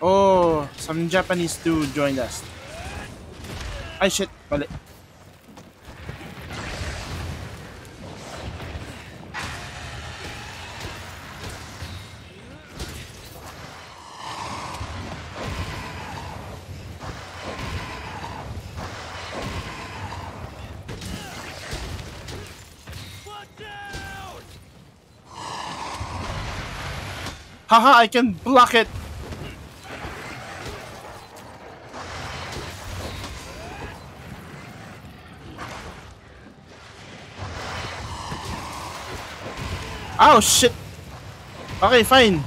Oh, some Japanese dude joined us. Ay, shit. Mali. Haha, I can block it. Oh shit. Okay, fine.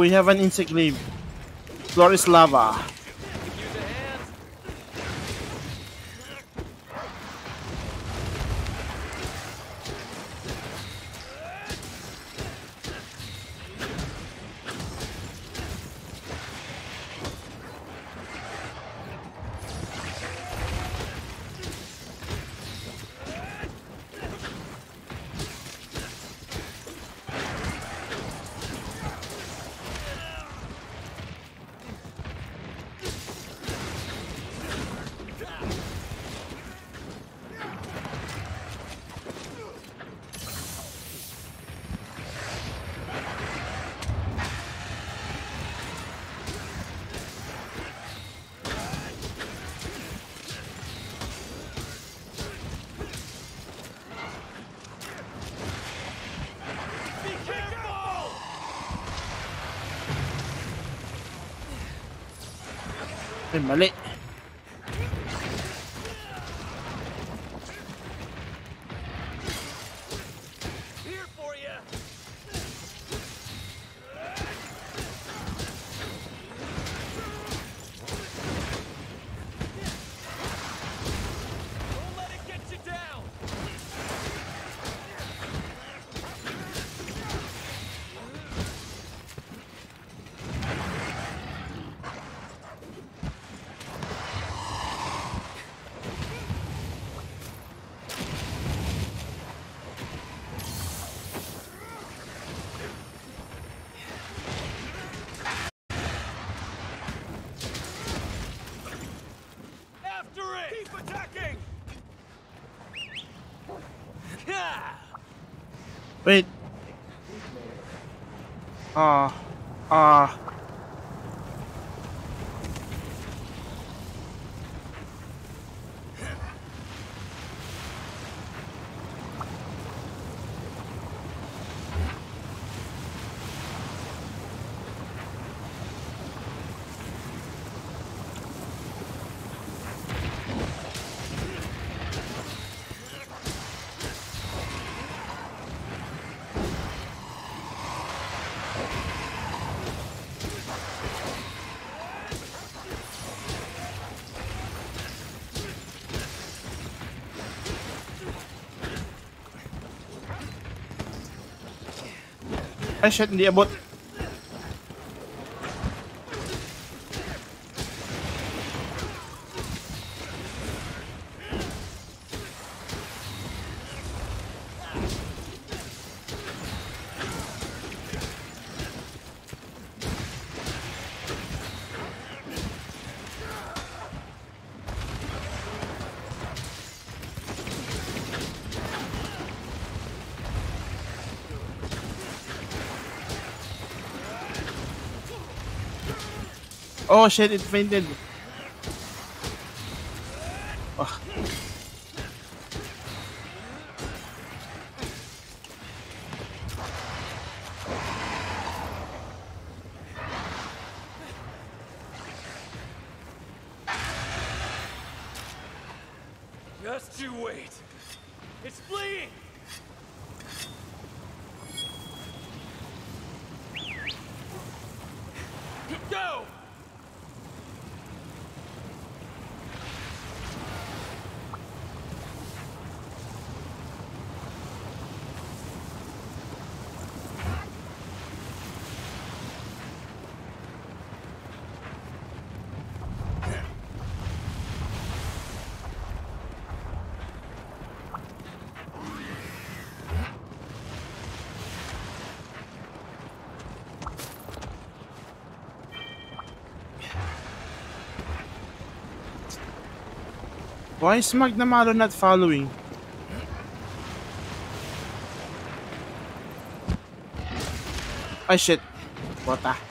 We have an insect leaf. Floor is lava. Ay, shit, hindi abot. use. Oh shit, it fainted. Why is Magnamaro not following? Ay shit. Bota.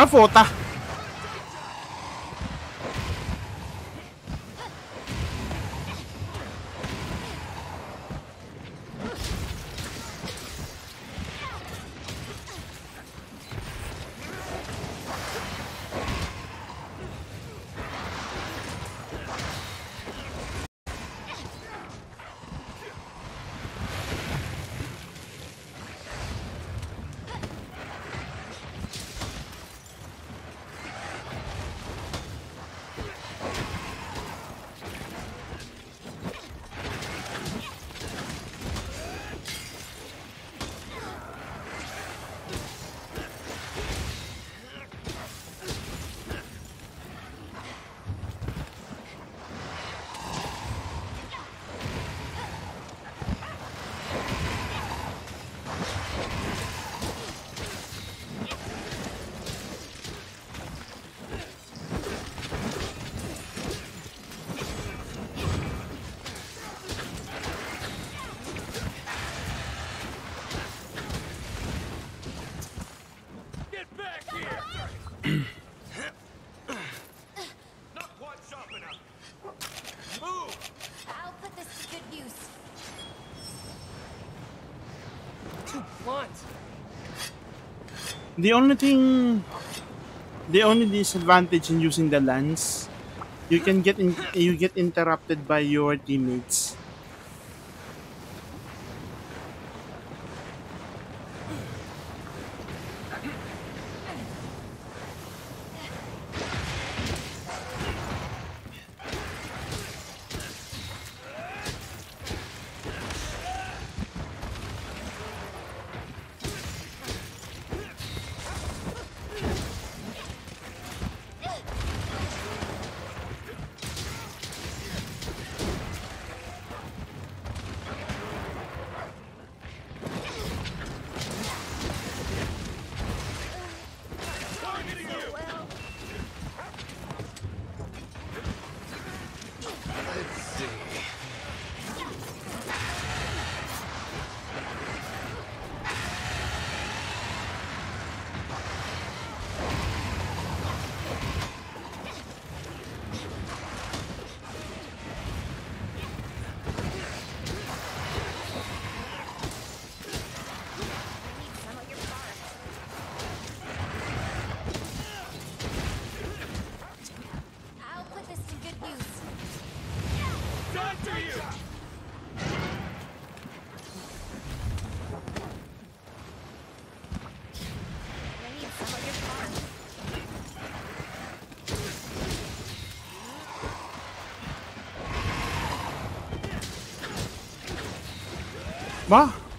a voltar. The only thing, the only disadvantage in using the lance, you can get in, you get interrupted by your teammates.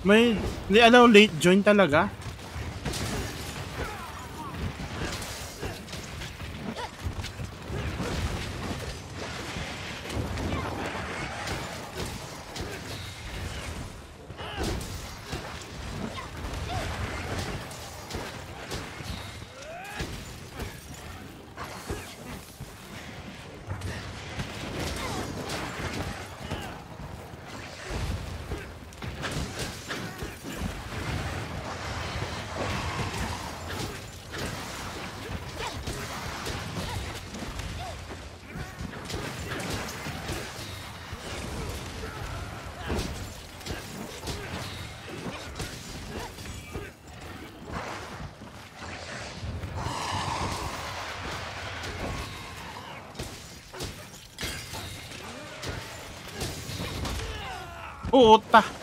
May, allow late join talaga? Puta! Needs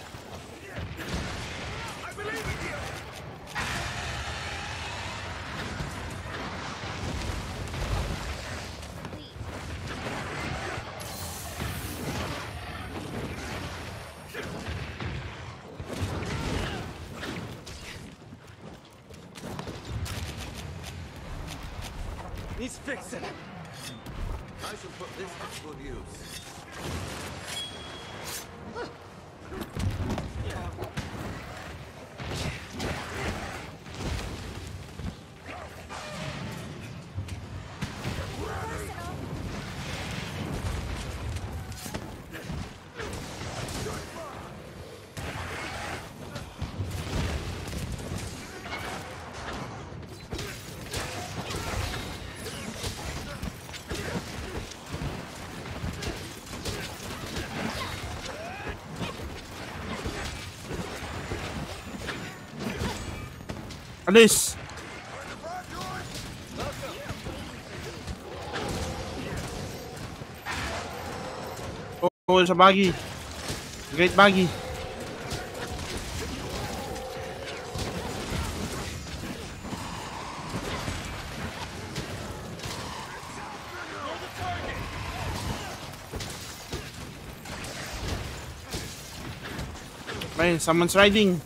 Oh, sa Baggi. Great Baggi. Man, someone's riding.